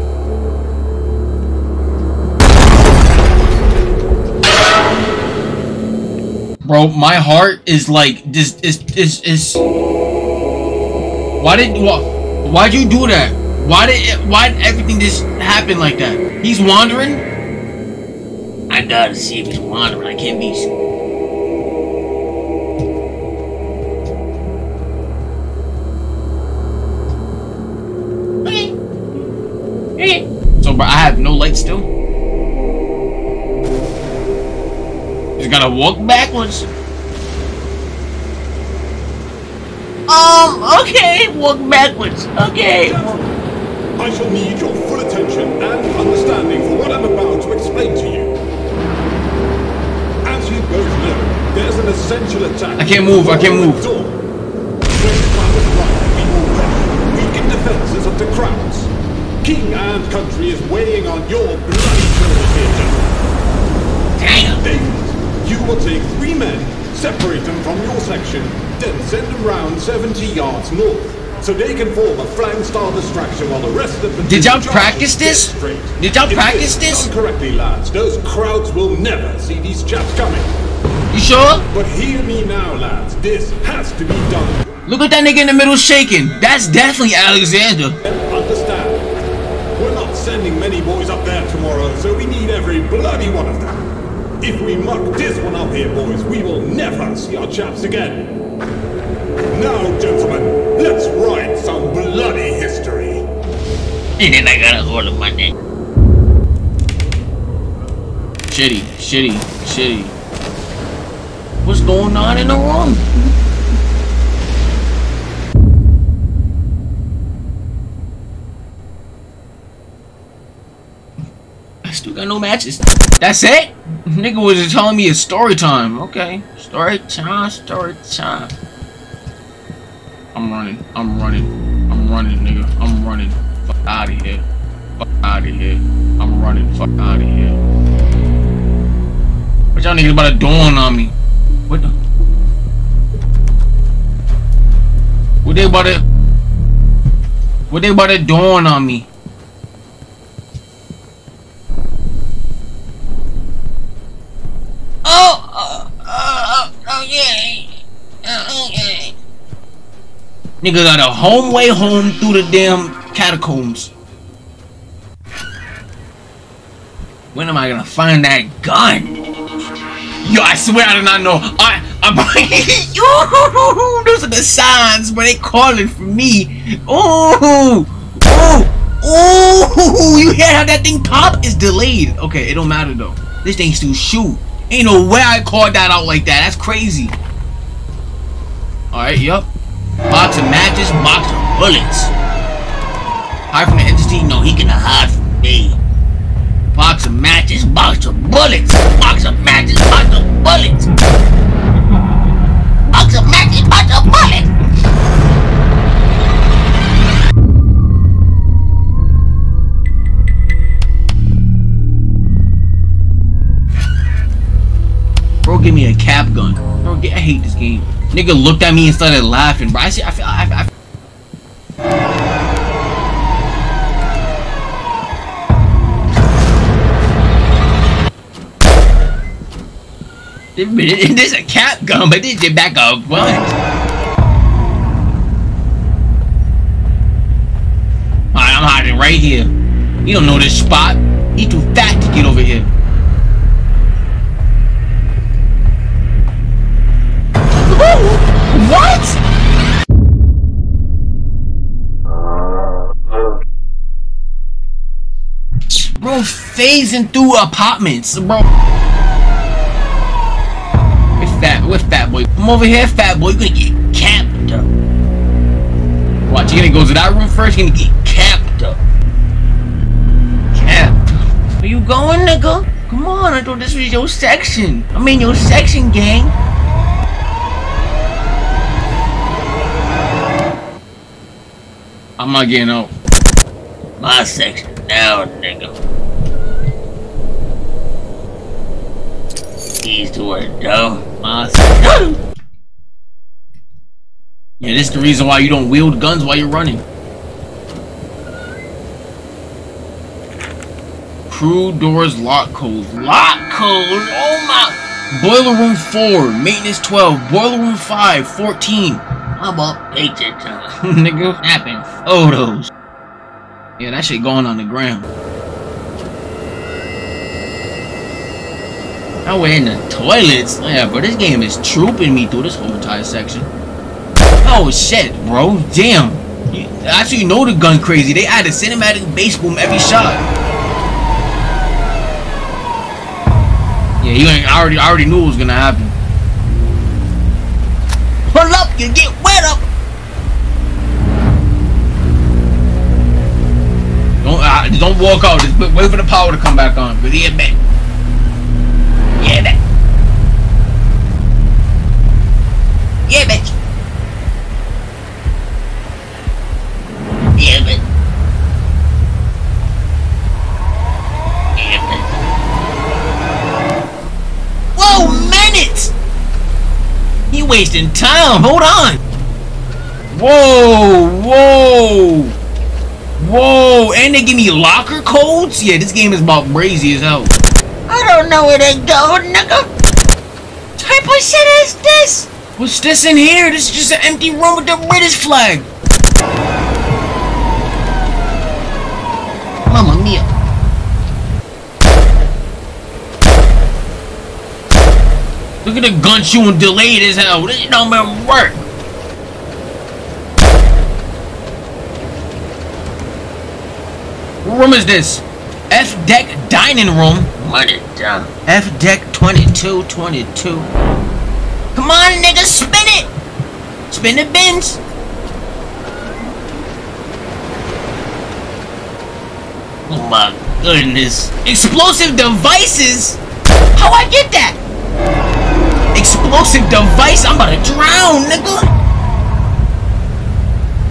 Speaker 1: Bro, my heart is like this is is is Why did why, why'd you do that? Why did why did everything just happen like that? He's wandering?
Speaker 4: I gotta see if he's wandering. I can't be
Speaker 1: Okay. So bro, I have no light still? Just gotta walk backwards. Um, okay, walk backwards. Okay.
Speaker 5: I shall need your full attention and understanding for what I'm about to explain to you. As you both know, there's an essential attack.
Speaker 1: I can't move, I can't move.
Speaker 5: Door. When the time is right, we will rush, weaken defenses of the crowds. King and country is weighing on your bloody shoulders.
Speaker 1: Damn.
Speaker 5: David, you will take three men, separate them from your section, then send them round 70 yards north. So they can form a flank-style distraction while the rest of the
Speaker 1: Did y'all practice this? Did y'all practice
Speaker 5: is
Speaker 1: this?
Speaker 5: Correctly, lads. Those crowds will never see these chaps coming.
Speaker 1: You sure?
Speaker 5: But hear me now, lads. This has to be done.
Speaker 1: Look at that nigga in the middle shaking. That's definitely Alexander.
Speaker 5: Understand? We're not sending many boys up there tomorrow, so we need every bloody one of them. If we muck this one up here, boys, we will never see our chaps again. Now, gentlemen, let's write some bloody history.
Speaker 4: And then I got a hold of my neck.
Speaker 1: Shitty, shitty, shitty. What's going on in the room? I still got no matches. That's it? Nigga was just telling me it's story time. Okay. Story time, story time. I'm running. I'm running. I'm running, nigga. I'm running. Fuck out of here. Fuck out of here. I'm running. Fuck out of here. What y'all niggas about to dawn on uh, me? What the? What they about to? What they about to dawn on uh, me?
Speaker 4: Oh, oh, oh, oh, okay. Oh, okay.
Speaker 1: Nigga got a home way home through the damn catacombs. When am I gonna find that gun? Yo, I swear I do not know. I, I'm. Ooh, those are the signs, but they calling for me. Ooh, ooh, ooh. You hear how that thing pop? It's delayed. Okay, it don't matter though. This thing still shoot. Ain't no way I called that out like that. That's crazy. All right, yup. Box of matches, box of bullets. Hide from the entity? No, he can hide from me. Box of matches, box of bullets. Box of matches, box of bullets.
Speaker 4: Box of matches, box of bullets.
Speaker 1: Bro, give me a cap gun. Bro, I hate this game. Nigga looked at me and started laughing, bro. I see. I feel. I, I, This is a cap gun, but this is back up. What? Alright, I'm hiding right here. You don't know this spot. He too fat to get over here. What? Bro, phasing through apartments, bro. With fat, with fat boy. Come over here, fat boy. You're gonna get capped up. Watch, you're gonna go to that room first. You're gonna get capped up. Capped. Where you going, nigga? Come on, I thought this was your section. I mean, your section, gang. Not getting out.
Speaker 4: My section now, nigga. Keys to her door.
Speaker 1: My section. Yeah, this is the reason why you don't wield guns while you're running. Crew doors lock codes. Lock codes? Oh my. Boiler room 4, maintenance 12, boiler room 5, 14.
Speaker 4: How about your time?
Speaker 1: Nigga.
Speaker 4: Snapping photos.
Speaker 1: Yeah, that shit going on the ground. Now we're in the toilets. Yeah, bro, this game is trooping me through this whole entire section. Oh shit, bro. Damn. How you know the gun crazy. They added cinematic bass boom every shot. Yeah, you ain't. I already, I already knew it was gonna happen. You get wet up. Don't, uh, don't walk out. Just wait- wait for the power to come back on. But yeah, man. Yeah, man. Yeah, bitch. Wasting time. Hold on. Whoa, whoa. Whoa, and they give me locker codes? Yeah, this game is about crazy as hell.
Speaker 4: I don't know where they go, nigga. Type of shit is this?
Speaker 1: What's this in here? This is just an empty room with the British flag. Look at the gun shooting delayed as hell. This don't even work. What room is this? F deck dining room.
Speaker 4: Money down.
Speaker 1: F deck 2222.
Speaker 4: Come on, nigga, spin it.
Speaker 1: Spin the bins. Oh my goodness. Explosive devices? How I get that? Explosive device? I'm about to drown, nigga.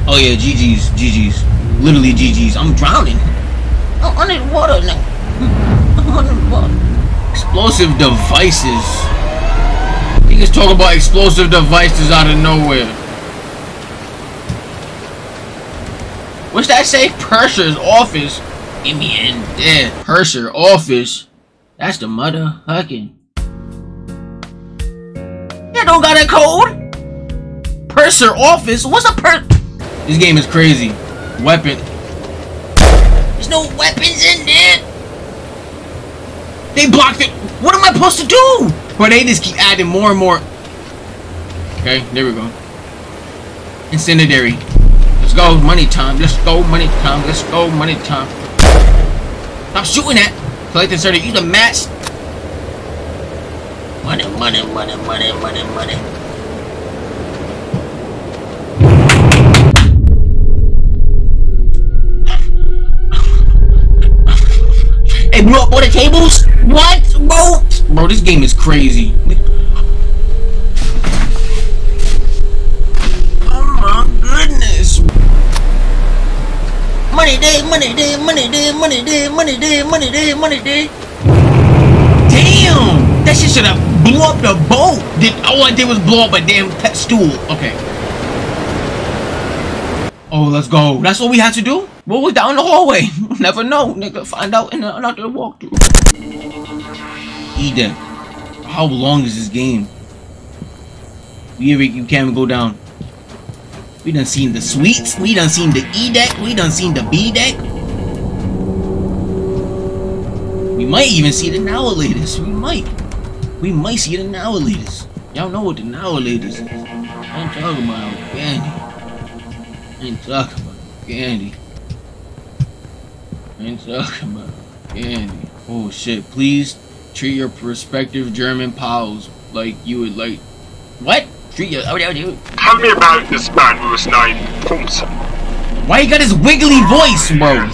Speaker 1: Oh yeah, GG's, GG's. Literally GG's. I'm drowning.
Speaker 4: Oh, I'm underwater, nigga. I'm underwater.
Speaker 1: Explosive devices. Niggas talk about explosive devices out of nowhere. What's that say? Purser's office. Give me in there. Purser office. That's the mother hucking. That don't got a code. Purser office. What's a per? This game is crazy. Weapon. There's no weapons in there. They blocked it. What am I supposed to do? But they just keep adding more and more. Okay, there we go. Incendiary. Let's go, money time. Let's go, money time. Let's go, money time. Stop shooting that. Collect inserted. Use a match.
Speaker 4: Money, money, money, money, money, money.
Speaker 1: Hey, blew up all the tables? What, bro? Bro, this game is crazy. Oh my goodness.
Speaker 4: Money day, money day, money day, money day, money day, money day, money day.
Speaker 1: Damn! That shit should have blew up the boat. Did all I did was blow up a damn pet stool. Okay. Oh, let's go. That's what we had to do? What was down the hallway? Never know, nigga. Find out in another walkthrough. Eden. How long is this game? We you can't even go down. We done seen the suites. We done seen the E deck. We done seen the B deck. We might even see the Nowalators. We might. We might see the Nowalators. Y'all know what the Nowalators is. I ain't talking about candy. I ain't talking about candy. I ain't talking about candy. Oh shit, please treat your prospective German pals like you would like. What? Treat your. Oh, dude.
Speaker 3: Tell me about this man who was named Thompson.
Speaker 1: Why you got his wiggly voice, bro?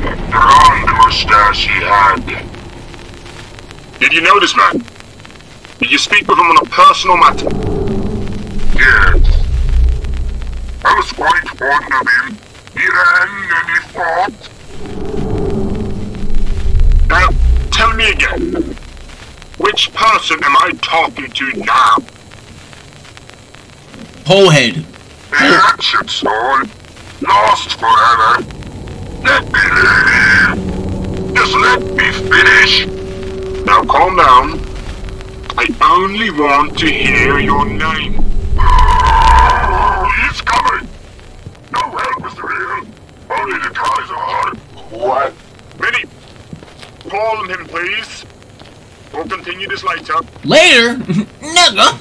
Speaker 3: The Blonde mustache he had. Did you know this man? Did you speak with him on a personal matter? Yes. I was quite fond of him. He ran and he fought. Now, tell me again. Which person am I talking to now?
Speaker 1: Polehead.
Speaker 3: The action soul. Lost forever. Let me live. Just let me finish. Now calm down. I only want to hear your name. He's coming. No help, Mr. Hill. Only the Kaiser. What? Vinny, call on him, please. We'll continue this later.
Speaker 1: Later? Nigga.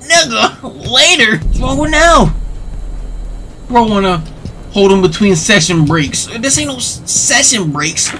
Speaker 1: Nigga. Later. What's wrong with now? Bro wanna hold him between session breaks. This ain't no session breaks.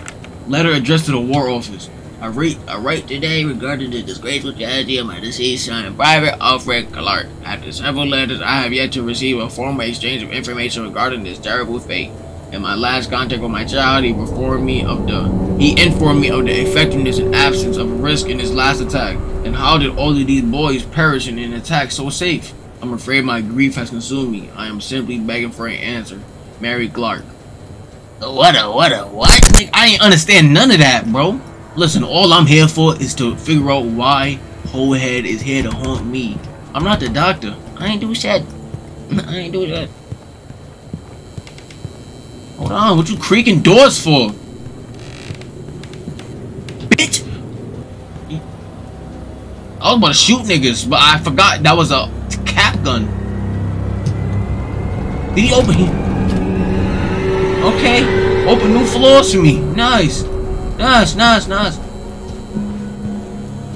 Speaker 1: Letter addressed to the War Office. I write, I write today regarding the disgraceful tragedy of my deceased son, Private Alfred Clark. After several letters, I have yet to receive a formal exchange of information regarding this terrible fate. In my last contact with my child, he informed me of the he informed me of the effectiveness and absence of risk in his last attack. And how did all of these boys perish in an attack so safe? I'm afraid my grief has consumed me. I am simply begging for an answer. Mary Clark. What a what a what? Like, I ain't understand none of that, bro. Listen, all I'm here for is to figure out why Hohead is here to haunt me. I'm not the doctor. I ain't do shit. I ain't do that. Hold on, what you creaking doors for? Bitch! I was about to shoot niggas, but I forgot that was a cap gun. Did he open here? Okay, open new floors for me. Nice. Nice, nice, nice.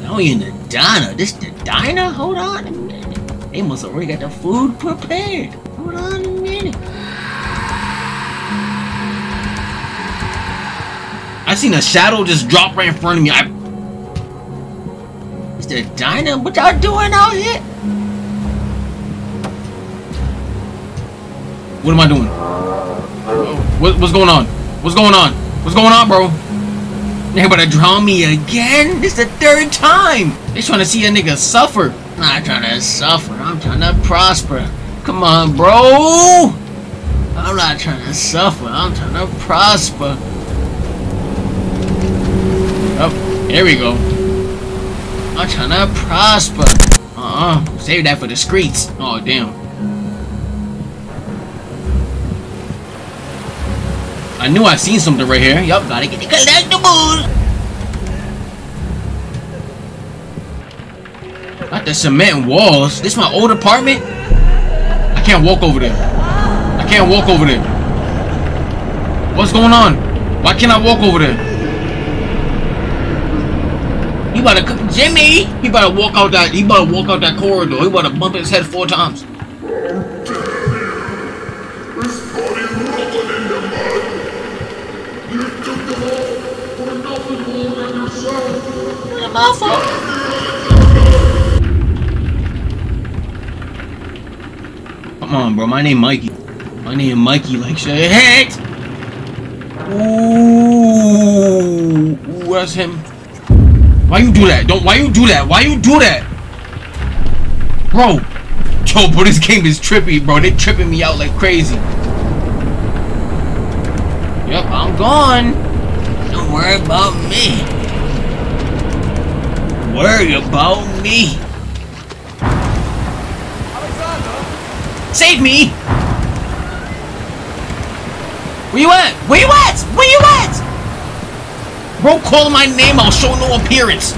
Speaker 1: Now we in the diner. This the diner? Hold on a minute. They must have already got the food prepared. Hold on a minute. I seen a shadow just drop right in front of me. I... It's the diner? What y'all doing out here? What am I doing? What, what's going on? What's going on? What's going on, bro? They about to drown me again? This the third time. They trying to see a nigga suffer. I'm not trying to suffer. I'm trying to prosper. Come on, bro. I'm not trying to suffer. I'm trying to prosper. Oh, there we go. I'm trying to prosper. Uh-uh. Save that for the streets. Oh, damn. I knew I seen something right here. Yup, gotta get the collectibles. Not the cement walls. This my old apartment? I can't walk over there. I can't walk over there. What's going on? Why can't I walk over there? He about to Jimmy. He about to walk out that. He about to walk out that corridor. He about to bump his head four times. Come on, bro. My name Mikey. My name Mikey like shit. Ooh, Ooh, that's him. Why you do that? Don't. Why you do that? Why you do that, bro? Yo, bro, this game is trippy, bro. They tripping me out like crazy. Yep, I'm gone. Don't worry about me. Worry about me. Save me! Where you at? Where you at? Where you at? Bro, call my name, I'll show no appearance.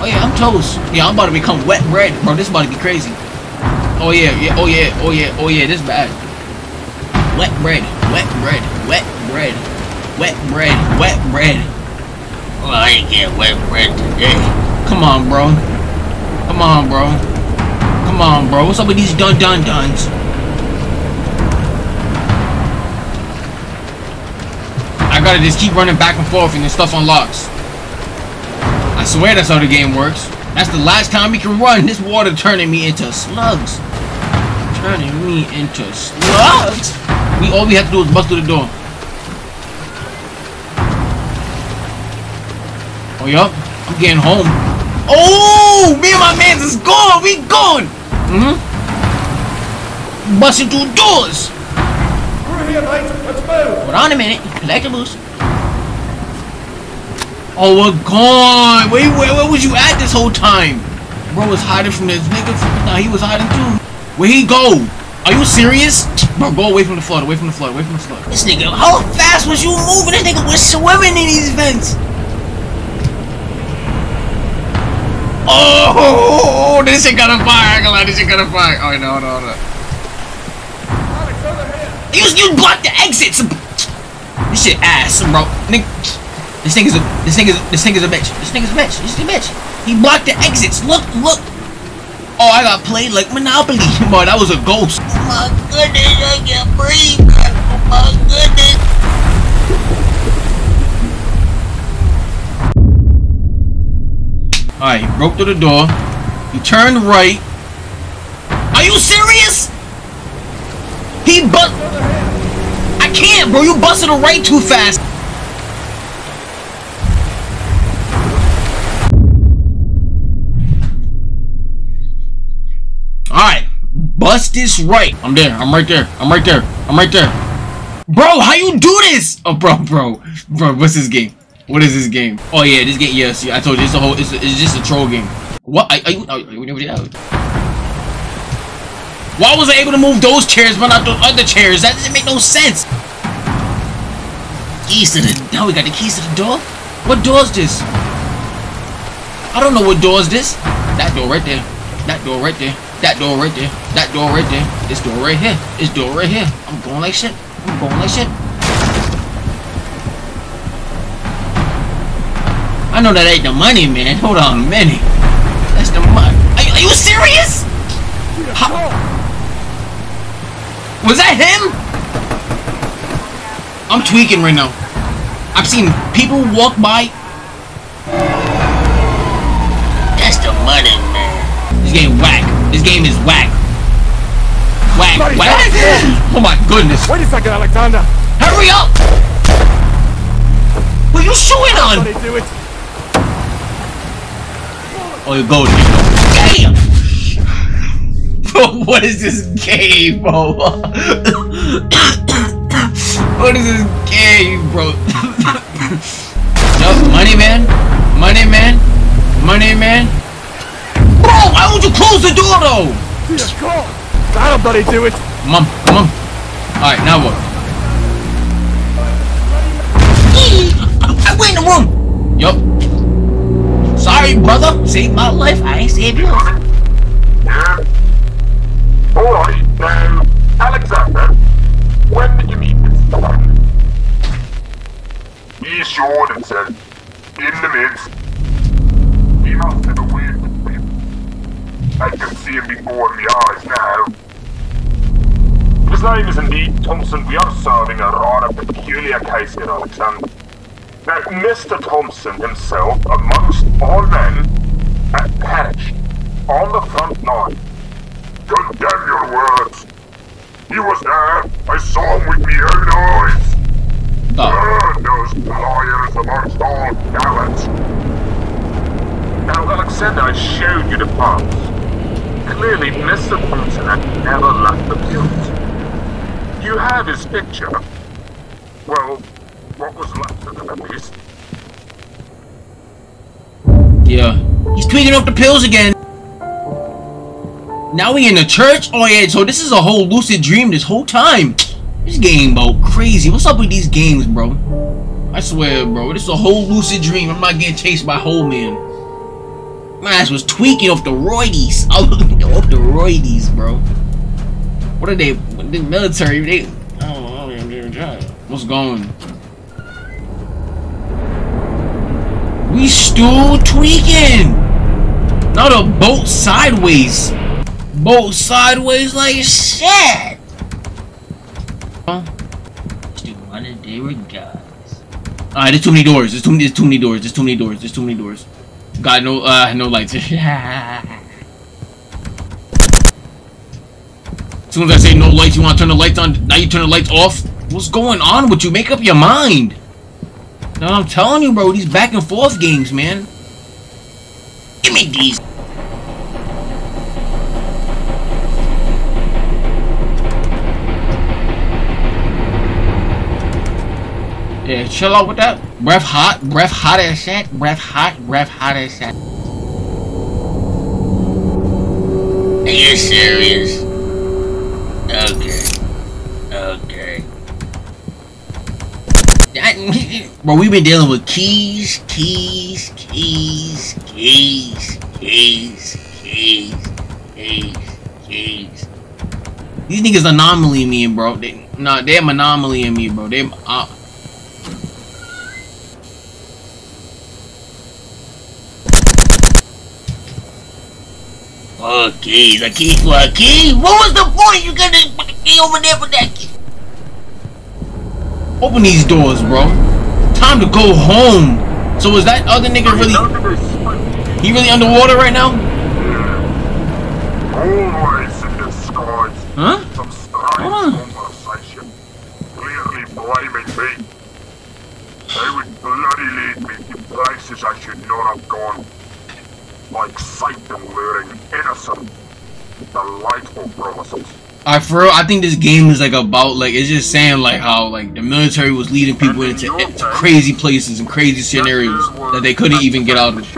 Speaker 1: Oh yeah, I'm toast. Yeah, I'm about to become wet bread, bro. This about to be crazy. Oh yeah, yeah, oh yeah, oh yeah, oh yeah, this bad. Wet bread, wet bread, wet bread, wet bread, wet bread. Well, I ain't get wet bread today. Come on, bro. Come on, bro. Come on, bro. What's up with these dun dun duns? I gotta just keep running back and forth and this stuff unlocks. I swear that's how the game works. That's the last time we can run. This water turning me into slugs. Turning me into slugs. We all we have to do is bust through the door. Oh yup, I'm getting home. Oh, me and my man's is gone. We gone. Mm-hmm. Busting through doors.
Speaker 5: We're here, mate. Let's move.
Speaker 1: Hold on a minute. Collectibles. Oh, we're gone. Wait, where, where was you at this whole time? Bro was hiding from this nigga. Nah, he was hiding too. Where he go? Are you serious? Bro, go away from the flood. Away from the flood. Away from the flood. This nigga, how fast was you moving? This nigga was swimming in these vents. Oh, this a fire. Ain't gonna lie, this shit got a fire. Oh, no, no, no. You, you blocked the exits. This shit ass, bro. This thing is a, this thing is, this thing is a bitch. This thing is a bitch. This is a bitch. He blocked the exits. Look, look. Oh, I got played like Monopoly. Boy, that was a ghost. Oh my goodness, I can't breathe. Oh my goodness. Alright, he broke through the door. He turned right. Are you serious? He bust. I can't, bro. You busted a right too fast. Alright. Bust this right. I'm there. I'm right there. I'm right there. I'm right there. Bro, how you do this? Oh, bro, bro. Bro, what's this game? What is this game? Oh, yeah, this game. Yes, yeah, I told you. It's a whole. It's, it's just a troll game. What? Why was I able to move those chairs but not those other chairs? That doesn't make no sense. Keys to the. Now we got the keys to the door? What door is this? I don't know what door is this. That door right there. That door right there. That door right there. That door right there. This door right here. This door right here. I'm going like shit. I'm going like shit. I know that ain't the money, man. Hold on a minute. That's the money. Are, you- are you serious? How? Was that him? I'm tweaking right now. I've seen people walk by. That's the money, man. This game whack. This game is whack. Whack,
Speaker 6: Bloody
Speaker 1: whack. Oh my goodness.
Speaker 6: Wait a second, Alexander.
Speaker 1: Hurry up! What are you shooting on?
Speaker 6: Somebody do it.
Speaker 1: Oh, you go. Damn! Bro, what is this game, bro? what is this game, bro? Yo, money man? Money man? Money man? Bro, why would you close the door though?
Speaker 6: Dear God. That'll bloody do it.
Speaker 1: Come on, come on. Alright, now what? I went in the room! Yup. Sorry, brother. Saved my life. I ain't saved yours.
Speaker 3: Yeah? Alright, now, Alexander, when did you meet this one? He showed in the midst. He must have a weird. I can see him before my eyes now. His name is indeed Thompson. We are solving a rather peculiar case here, Alexander. Now, Mr. Thompson himself, amongst all men, had perished on the front line. Condemn your words. He was there. I saw him with my own eyes.
Speaker 1: Oh,
Speaker 3: Burn those liars amongst all gallants. Now, Alexander, I showed you the parts. Clearly, Mr. Thompson had never left the field. You have his picture. Well, what was left of at least.
Speaker 1: yeah. He's tweaking off the pills again. Now we in the church? Oh yeah, so this is a whole lucid dream this whole time. This game, bro, crazy. What's up with these games, bro? I swear, bro, this is a whole lucid dream. I'm not getting chased by whole man. My ass was tweaking off the roidies. Was off the roidies, bro. What are they? The military? They? I don't know. What's going? We still tweaking. Now the boat sideways. Boat sideways like shit. Huh? Still running day regardless. Alright, there's too many doors. There's too many. There's too many doors. There's too many doors. There's too many doors. Got no. Uh, no lights. as soon as I say no lights, you want to turn the lights on. Now you turn the lights off. What's going on with you? Make up your mind. No, I'm telling you, bro. These back and forth games, man. Give me these. Yeah, chill out with that. Breath hot, breath hot as shit. Breath hot, breath hot as shit. Are you serious? That- Bro, we've been dealing with keys, keys, keys, keys, keys, keys, keys, keys. These niggas anomaly me, bro. They, nah, they're anomaly in me, bro. They, uh,
Speaker 4: Oh, keys. A key for a key? What was the point? You the key over there for that key.
Speaker 1: Open these doors, bro. Time to go home. So is that other nigga really? He really underwater right now?
Speaker 3: Always in disguise.
Speaker 1: Huh?
Speaker 3: Some strange conversation. Clearly blaming me. They would bloody lead me to places I should not have gone. Like Satan luring innocent. Delightful promises.
Speaker 1: I for real, I think this game is like about like it's just saying like how like the military was leading people into, into crazy places and crazy scenarios that they couldn't even get out of.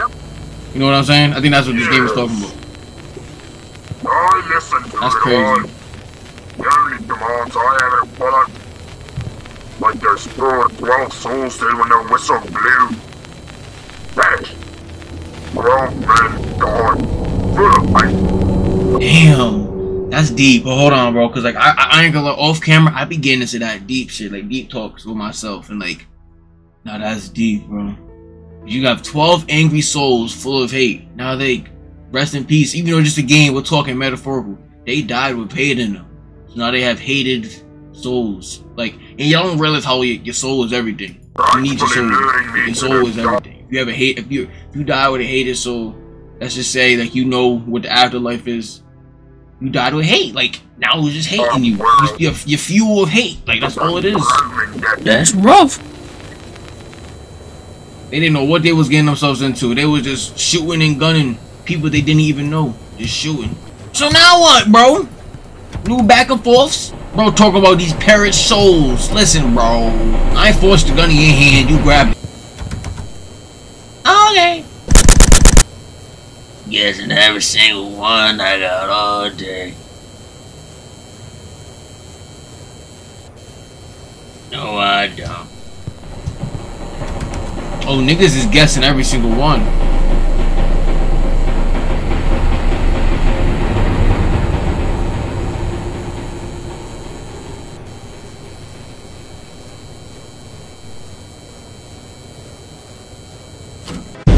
Speaker 1: You know what I'm saying? I think that's what this game is talking about. That's crazy.
Speaker 3: Like there's poor 12 souls when the whistle blew. Grown men gone. Full of.
Speaker 1: Damn, that's deep. But hold on, bro, because like I, I, ain't gonna off camera. I be getting into that deep shit, like deep talks with myself, and like, now that's deep, bro. You got 12 angry souls full of hate. Now they rest in peace. Even though just a game, we're talking metaphorical. They died with hate in them. So now they have hated souls. Like, and y'all don't realize how your, your soul is everything. You need your soul. Your soul is everything. If you have a hate, if you if you die with a hated soul, let's just say like you know what the afterlife is. You died with hate. Like now it's just hating you. You- oh, You're, you're fuel of hate. Like that's all it is.
Speaker 4: That's rough.
Speaker 1: They didn't know what they was getting themselves into. They was just shooting and gunning people they didn't even know. Just shooting. So now what, bro? New back and forths? Bro, talk about these parrot souls. Listen, bro. I forced the gun in your hand. You grabbed it.
Speaker 4: Okay. Yes, and every single one I got all day. No, I don't.
Speaker 1: Oh, niggas is guessing every single one.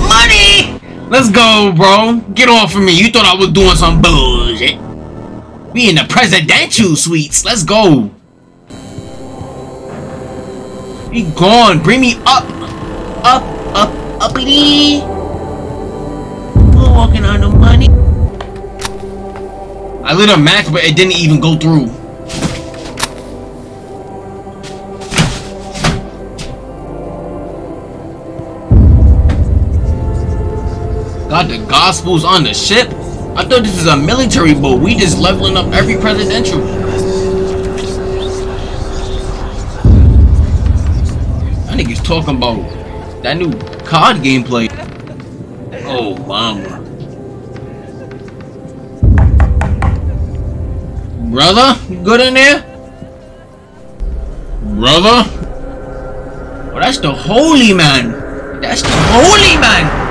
Speaker 4: Money!
Speaker 1: Let's go, bro. Get off of me. You thought I was doing some bullshit. We in the presidential suites. Let's go. Be gone. Bring me up.
Speaker 4: Up, up, uppity. We're walking on the money.
Speaker 1: I lit a match, but it didn't even go through. Got the gospels on the ship. I thought this is a military boat. We just leveling up every presidential. That nigga's talking about that new COD gameplay. Oh, mama. Brother, you good in there? Brother? Oh, that's the holy man. That's the holy man.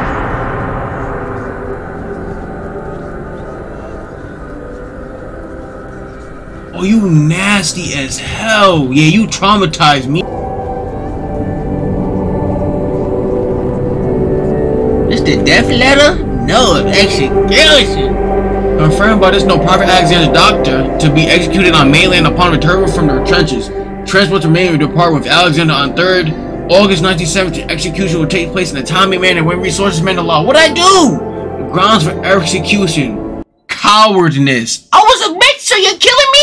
Speaker 1: Nasty as hell. Yeah, you traumatized me.
Speaker 4: This the death letter? No, execution.
Speaker 1: Confirmed by this no private Alexander Doctor to be executed on mainland upon return from the trenches. Transport to mainland depart with Alexander on 3rd August 1970. Execution will take place in a timely manner when resources man the law. What'd I do? The grounds for execution. Cowardness.
Speaker 4: I was a bitch, so you're killing me?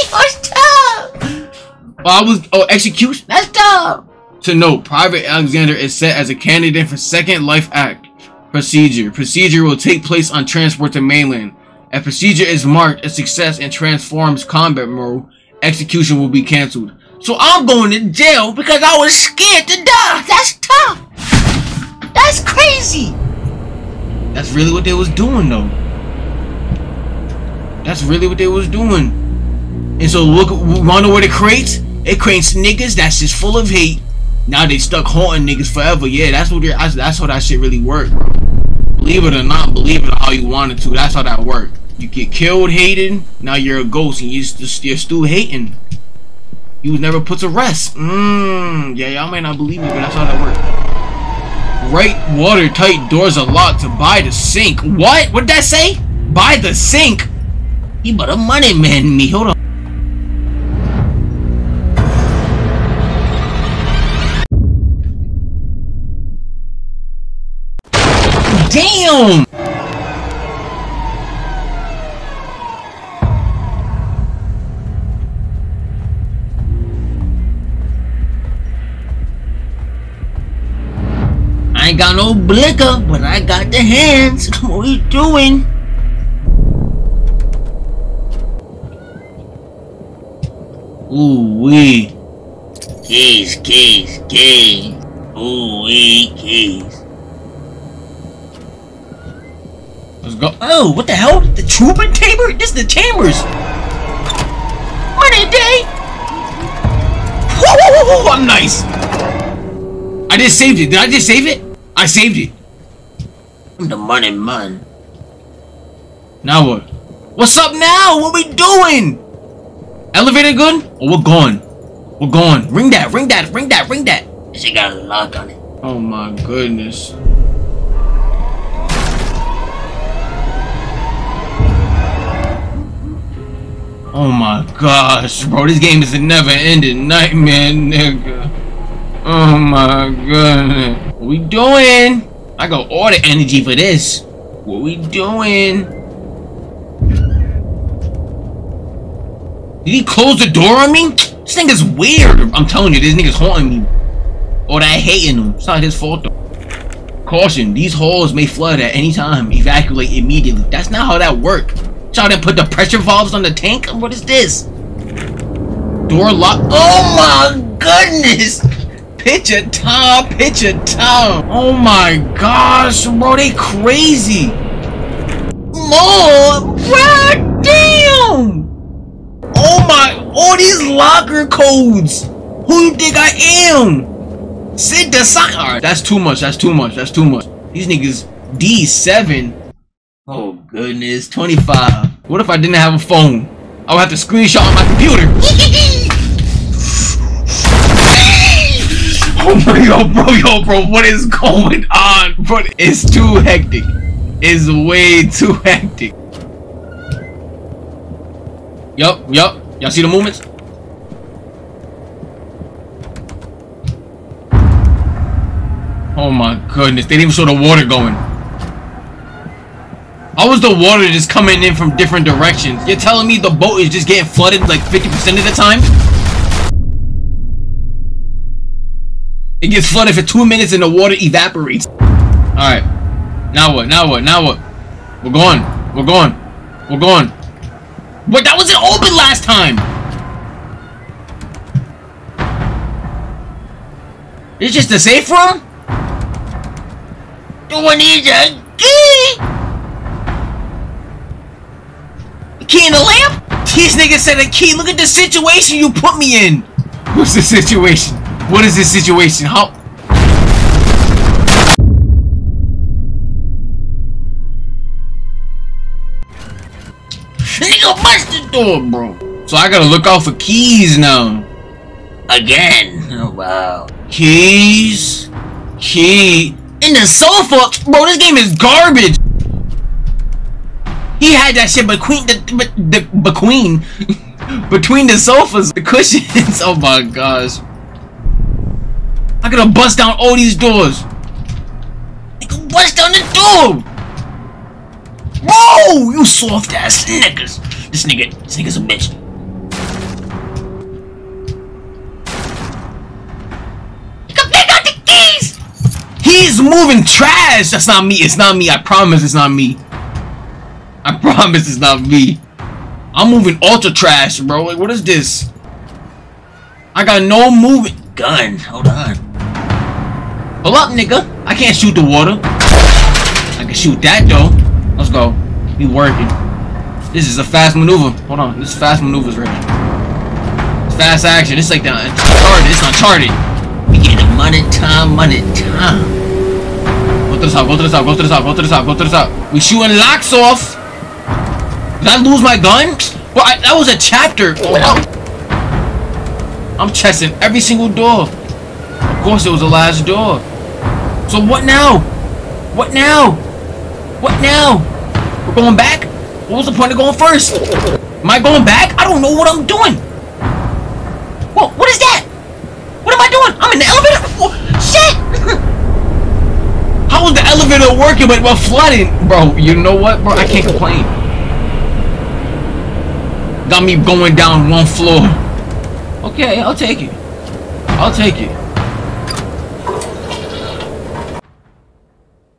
Speaker 1: Oh, I was oh execution.
Speaker 4: That's tough.
Speaker 1: To note, Private Alexander is set as a candidate for Second Life Act procedure. Procedure will take place on transport to mainland. If procedure is marked a success and transforms combat mode, execution will be cancelled.
Speaker 4: So I'm going to jail because I was scared to die. That's tough. That's crazy.
Speaker 1: That's really what they was doing though. That's really what they was doing. And so look, wanna what it creates? It creates niggas that's just full of hate. Now they stuck haunting niggas forever. Yeah, that's what that's, that's how that shit really worked, bro. Believe it or not, believe it how you wanted to. That's how that worked. You get killed hating, now you're a ghost and you just, you're still hating. You was never put to rest. Mmm, yeah, y'all might not believe me, but that's how that worked. Right watertight doors are locked to buy the sink. What? What did that say? Buy the sink? He but a money man me. Hold on. Damn! I ain't got no blicker, but I got the hands. What are you doing? Ooh wee. Keys, keys, keys. Ooh wee, keys. Let's go. Oh, what the hell? The Trooper Chamber? This is the Chambers. Money day. Woo, woo, woo, woo, I'm nice. I just saved it. Did I just save it? I saved it. I'm the money man. Now what? What's up now? What we doing? Elevator good? Oh, we're going? We're going. Ring that, ring that, ring that, ring that. She got a lock on it. Oh my goodness. Oh my gosh, bro, this game is a never-ending nightmare, nigga. Oh my goodness. What we doing? I got all the energy for this. What we doing? Did he close the door on me? This nigga's weird. I'm telling you, this nigga's haunting me. Or that hating him. It's not his fault though. Caution, these halls may flood at any time. Evacuate immediately. That's not how that works. Y'all didn't put the pressure valves on the tank? What is this? Door lock. Oh my goodness! Pitch a Picture time, picture time. Oh my gosh, bro, they crazy. More, god damn! Oh my, all these locker codes. Who you think I am? Sit the sign. Alright, that's too much, that's too much, that's too much. These niggas, D7. Oh goodness, 25. What if I didn't have a phone? I would have to screenshot on my computer. oh my god, bro, yo, bro, what is going on? Bro, it's too hectic. It's way too hectic. Yup, yup. Y'all see the movements? Oh my goodness, they didn't even show the water going. How was the water just coming in from different directions? You're telling me the boat is just getting flooded like 50% of the time? It gets flooded for two minutes and the water evaporates. Alright. Now what? Now what? Now what? We're going. We're going. We're going. But that wasn't open last time! It's just a safe room? Do I need a key in the lamp? These niggas said a key. Look at the situation you put me in. What's the situation? What is this situation? How? Nigga bust the door, bro. So I gotta look out for keys now. Again. Oh wow. Keys. Key. In the sofa, bro. This game is garbage. He had that shit between the the, between between the sofas, the cushions. Oh my gosh. I gotta bust down all these doors. Nigga, bust down the door. Whoa, you soft ass niggas. This nigga, this nigga's a bitch. He's moving trash. That's not me. It's not me. I promise it's not me. Promise it's not me. I'm moving ultra trash, bro. Like, what is this? I got no moving gun. Hold on. Hold up, nigga. I can't shoot the water. I can shoot that though. Let's go. We working. This is a fast maneuver. Hold on. This is fast maneuvers right here. It's fast action. It's like the Uncharted. It's Uncharted. We getting money time, money time. Go to the top. Go to the top. Go to the top. Go to the top. Go to the top. We shooting locks off. Did I lose my gun? Well, I, that was a chapter. Oh, I'm chesting every single door. Of course, it was the last door. So what now? What now? What now? We're going back? What was the point of going first? Am I going back? I don't know what I'm doing. What? What is that? What am I doing? I'm in the elevator. Oh, shit! How was the elevator working but we're flooding? Bro, you know what, bro? I can't complain. Got me going down one floor. Okay, I'll take it. I'll take it.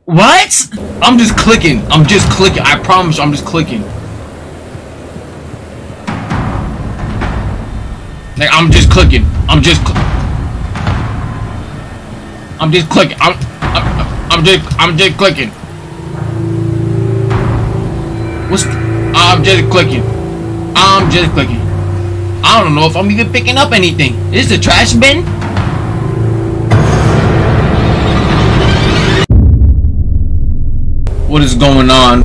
Speaker 1: What? I'm just clicking. I'm just clicking. I promise you, I'm just clicking. Like, I'm just clicking. I'm just cl I'm just clicking. I'm, I'm I'm just I'm just clicking. What's I'm just clicking. I'm just clicking. I don't know if I'm even picking up anything. Is this a trash bin? What is going on?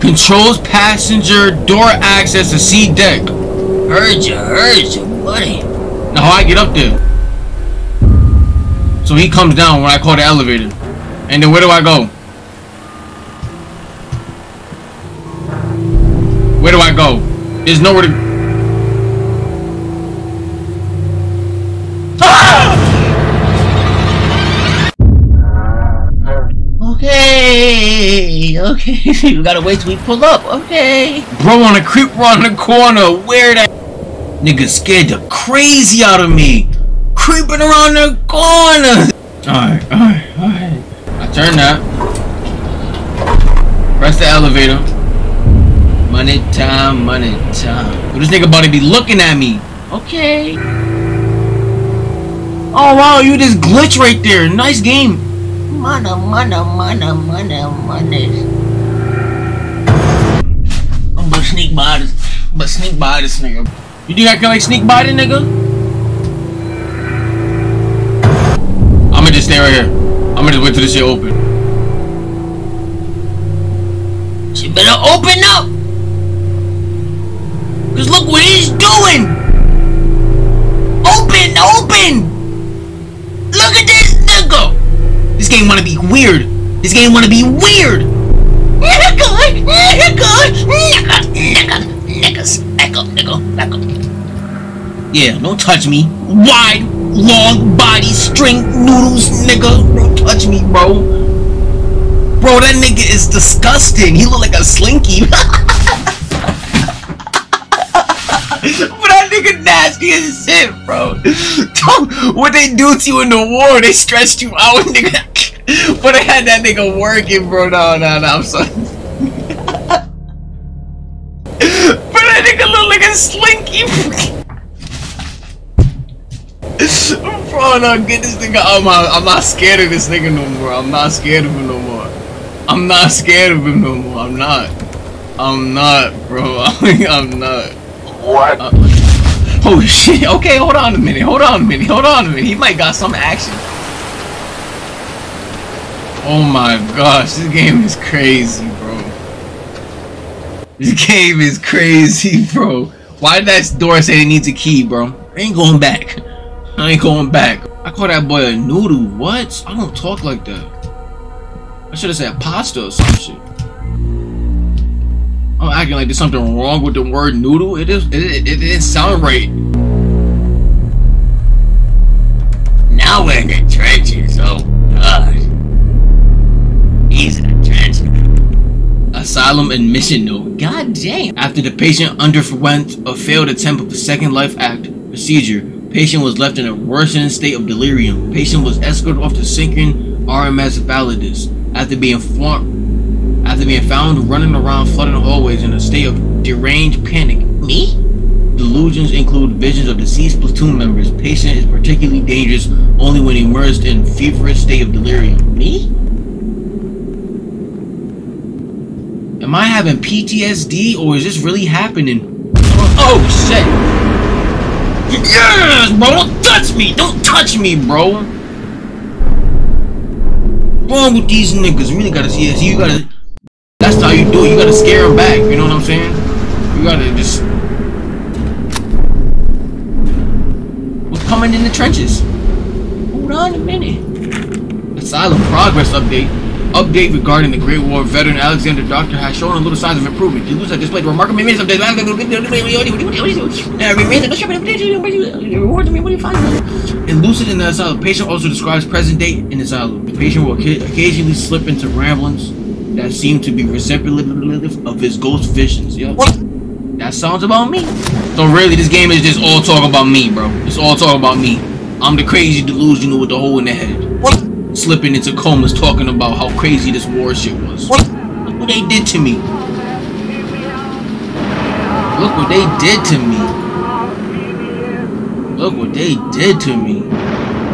Speaker 1: Controls passenger door access to C deck.
Speaker 4: Heard you, heard you, buddy.
Speaker 1: Now how I get up there? So he comes down when I call the elevator. And then where do I go? Where do I go? There's nowhere to... Ah!
Speaker 4: Okay, okay. we gotta wait till we pull up. Okay.
Speaker 1: Bro on a creep around the corner. Where that nigga scared the crazy out of me. Creeping around the corner. Alright, alright, alright. I turn that. Press the elevator. Money time, money time. Well, this nigga about to be looking at me. Okay. Oh wow, you just glitch right there. Nice game.
Speaker 4: Money, money, money, money, money. I'm gonna sneak by this. I'm gonna sneak by this nigga.
Speaker 1: You think I can like sneak by the nigga? I'ma just stay right here. I'ma just wait till this shit open.
Speaker 4: She better open up. Cause look what he's doing. Open, open. Look at this nigga.
Speaker 1: This game wanna be weird. This game wanna be weird.
Speaker 4: Nigga, nigga, nigga, nigga, niggas, nigga, nigga, nigga.
Speaker 1: Yeah, don't touch me. Wide, long body, string noodles, nigga. Don't touch me, bro. Bro, that nigga is disgusting. He look like a slinky. but that nigga nasty as shit, bro. what they do to you in the war, they stretched you out, nigga. but they had that nigga working, bro. No, no, no, I'm sorry. but that nigga look like a slinky. Bro, no, get this nigga out my I'm not scared of this nigga no more. I'm not scared of him no more. I'm not scared of him no more. I'm not. I'm not, bro. I'm not.
Speaker 3: What?
Speaker 1: Uh, oh shit. Okay, hold on a minute. Hold on a minute. Hold on a minute. He might got some action. Oh my gosh, this game is crazy, bro. This game is crazy, bro. Why did that door say it needs a key, bro? I ain't going back. I ain't going back. I call that boy a noodle. What? I don't talk like that. I should have said a pasta or some shit. I'm acting like there's something wrong with the word noodle. It is. It, it, it didn't sound right.
Speaker 4: Now we're in the trenches. Oh God. He's in trenches.
Speaker 1: Asylum admission note. God damn. After the patient underwent a failed attempt of the Second Life Act procedure, patient was left in a worsened state of delirium. Patient was escorted off to sinking RMS Validus after being formed, after being found running around flooding hallways in a state of deranged panic.
Speaker 4: Me?
Speaker 1: Delusions include visions of deceased platoon members. Patient is particularly dangerous only when immersed in feverish state of delirium.
Speaker 4: Me?
Speaker 1: Am I having PTSD or is this really happening? Oh shit! Yes, bro! Don't touch me! Don't touch me, bro! What's wrong with these niggas? You really gotta see this. You gotta. That's how you do it. You gotta scare them back. You know what I'm saying? You gotta just. What's coming in the trenches?
Speaker 4: Hold on a minute.
Speaker 1: Asylum progress update. update regarding the Great War, veteran Alexander Doctor has shown a little signs of improvement. He has displayed remarkable minutes of the and lucid in the asylum. Patient also describes present day in the asylum. The patient will occasionally slip into ramblings that seem to be representative of his ghost visions. Yep. That sounds about me. So really, this game is just all talk about me, bro. It's all talk about me. I'm the crazy delusional with the hole in the head. Slipping into comas talking about how crazy this war shit was. Look what they did to me. Look what they did to me. Look what they did to me.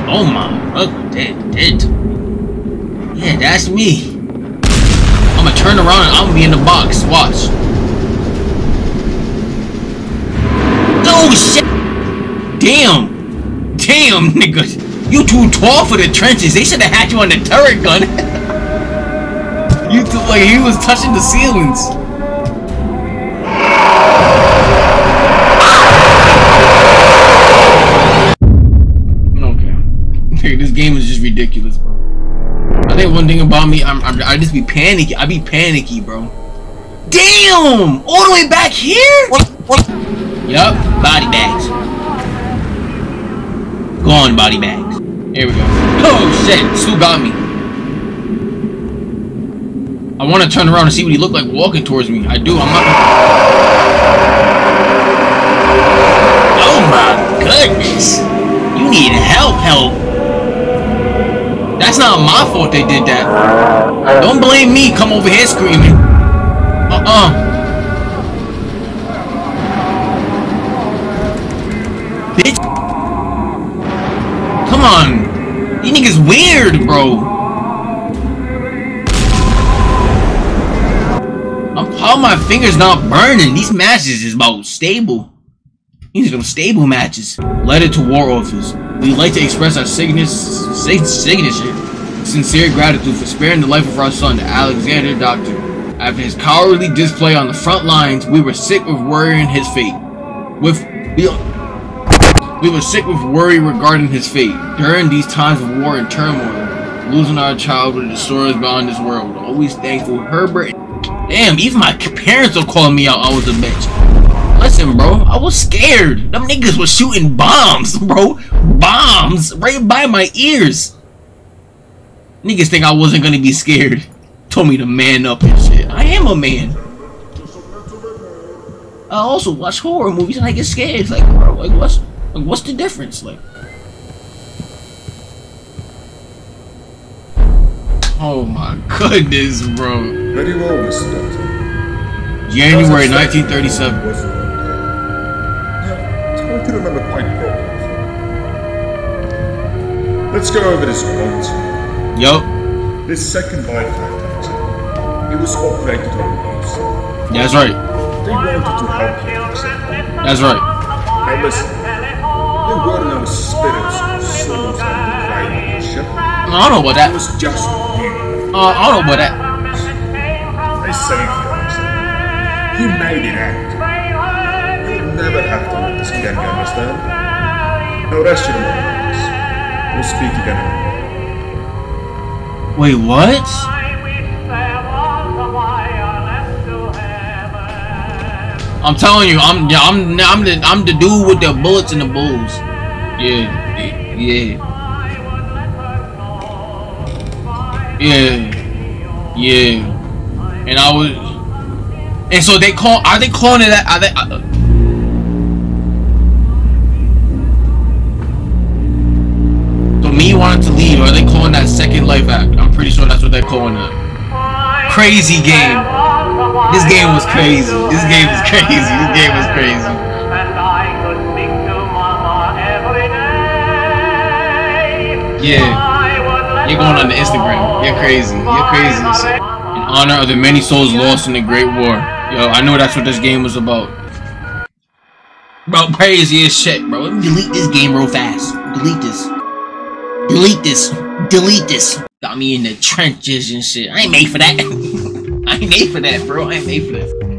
Speaker 1: Oh my, look what they did to me. Yeah, that's me. Turn around and I'm gonna be in the box. Watch. Oh shit! Damn! Damn, nigga! You too tall for the trenches. They should have had you on the turret gun. you like he was touching the ceilings. I think one thing about me, I'm, I'm I just be panicky. I be panicky, bro. Damn! All the way back here? Yup, body bags. Gone body bags. Here we go. Oh shit, Stu got me. I want to turn around and see what he looked like walking towards me. I do, I'm not Oh my goodness. You need help, help. That's not my fault they did that. Don't blame me, come over here screaming. Uh-uh. Bitch. Come on. You niggas weird, bro. I'm, how my fingers not burning? These matches is about stable. These are stable matches. Letter to War Office. We'd like to express our signature, sincere gratitude for sparing the life of our son, Alexander Doctor. After his cowardly display on the front lines, we were sick with worrying his fate. With we, we were sick with worry regarding his fate. During these times of war and turmoil, losing our child would destroy us beyond this world. Always thankful, Herbert. Damn, even my parents are calling me out. I was a bitch. Listen, bro, I was scared. Them niggas was shooting bombs, bro. Bombs right by my ears. Niggas think I wasn't gonna be scared. Told me to man up and shit. I am a man. I also watch horror movies and I get scared. Like, bro, like what's like what's the difference? Like Oh my goodness, bro.
Speaker 3: Very well, Mr. Doctor.
Speaker 1: January 1937.
Speaker 3: Was yeah, trying to remember quite well. Let's go over this once.
Speaker 1: Yup.
Speaker 3: This second life activity, it was operated on these.
Speaker 1: That's right.
Speaker 3: They wanted to help exactly.
Speaker 1: That's right.
Speaker 3: Now listen, there were no spirits souls that declined on the ship.
Speaker 1: I don't know about
Speaker 3: It
Speaker 1: that.
Speaker 3: was just you.
Speaker 1: Uh, I don't know about that.
Speaker 3: I saved you, Isaac. You made it out. You'll never have to let this again, you understand? Now rest your mind. We'll speak again.
Speaker 1: Wait, what? I'm telling you, I'm yeah, I'm I'm the I'm the dude with the bullets and the bulls. Yeah, yeah, yeah, yeah. And I was, and so they call. Are they calling it that? Are they? Uh, Wanting to leave. Are they calling that second life act? I'm pretty sure that's what they're calling it. Crazy game. This game was crazy. This game was crazy. This game was crazy. Yeah. You're going on the Instagram. You're crazy. You're crazy. In honor of the many souls lost in the Great War. Yo, I know that's what this game was about. Bro, crazy as shit, bro. Let me delete this game real fast. Delete this. Delete this. Delete this. Got me in the trenches and shit. I ain't made for that. I ain't made for that, bro. I ain't made for that.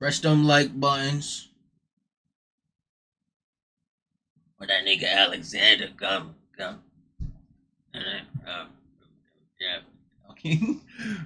Speaker 4: Press them like buttons. Where that nigga Alexander come come. And then, um, yeah. Okay.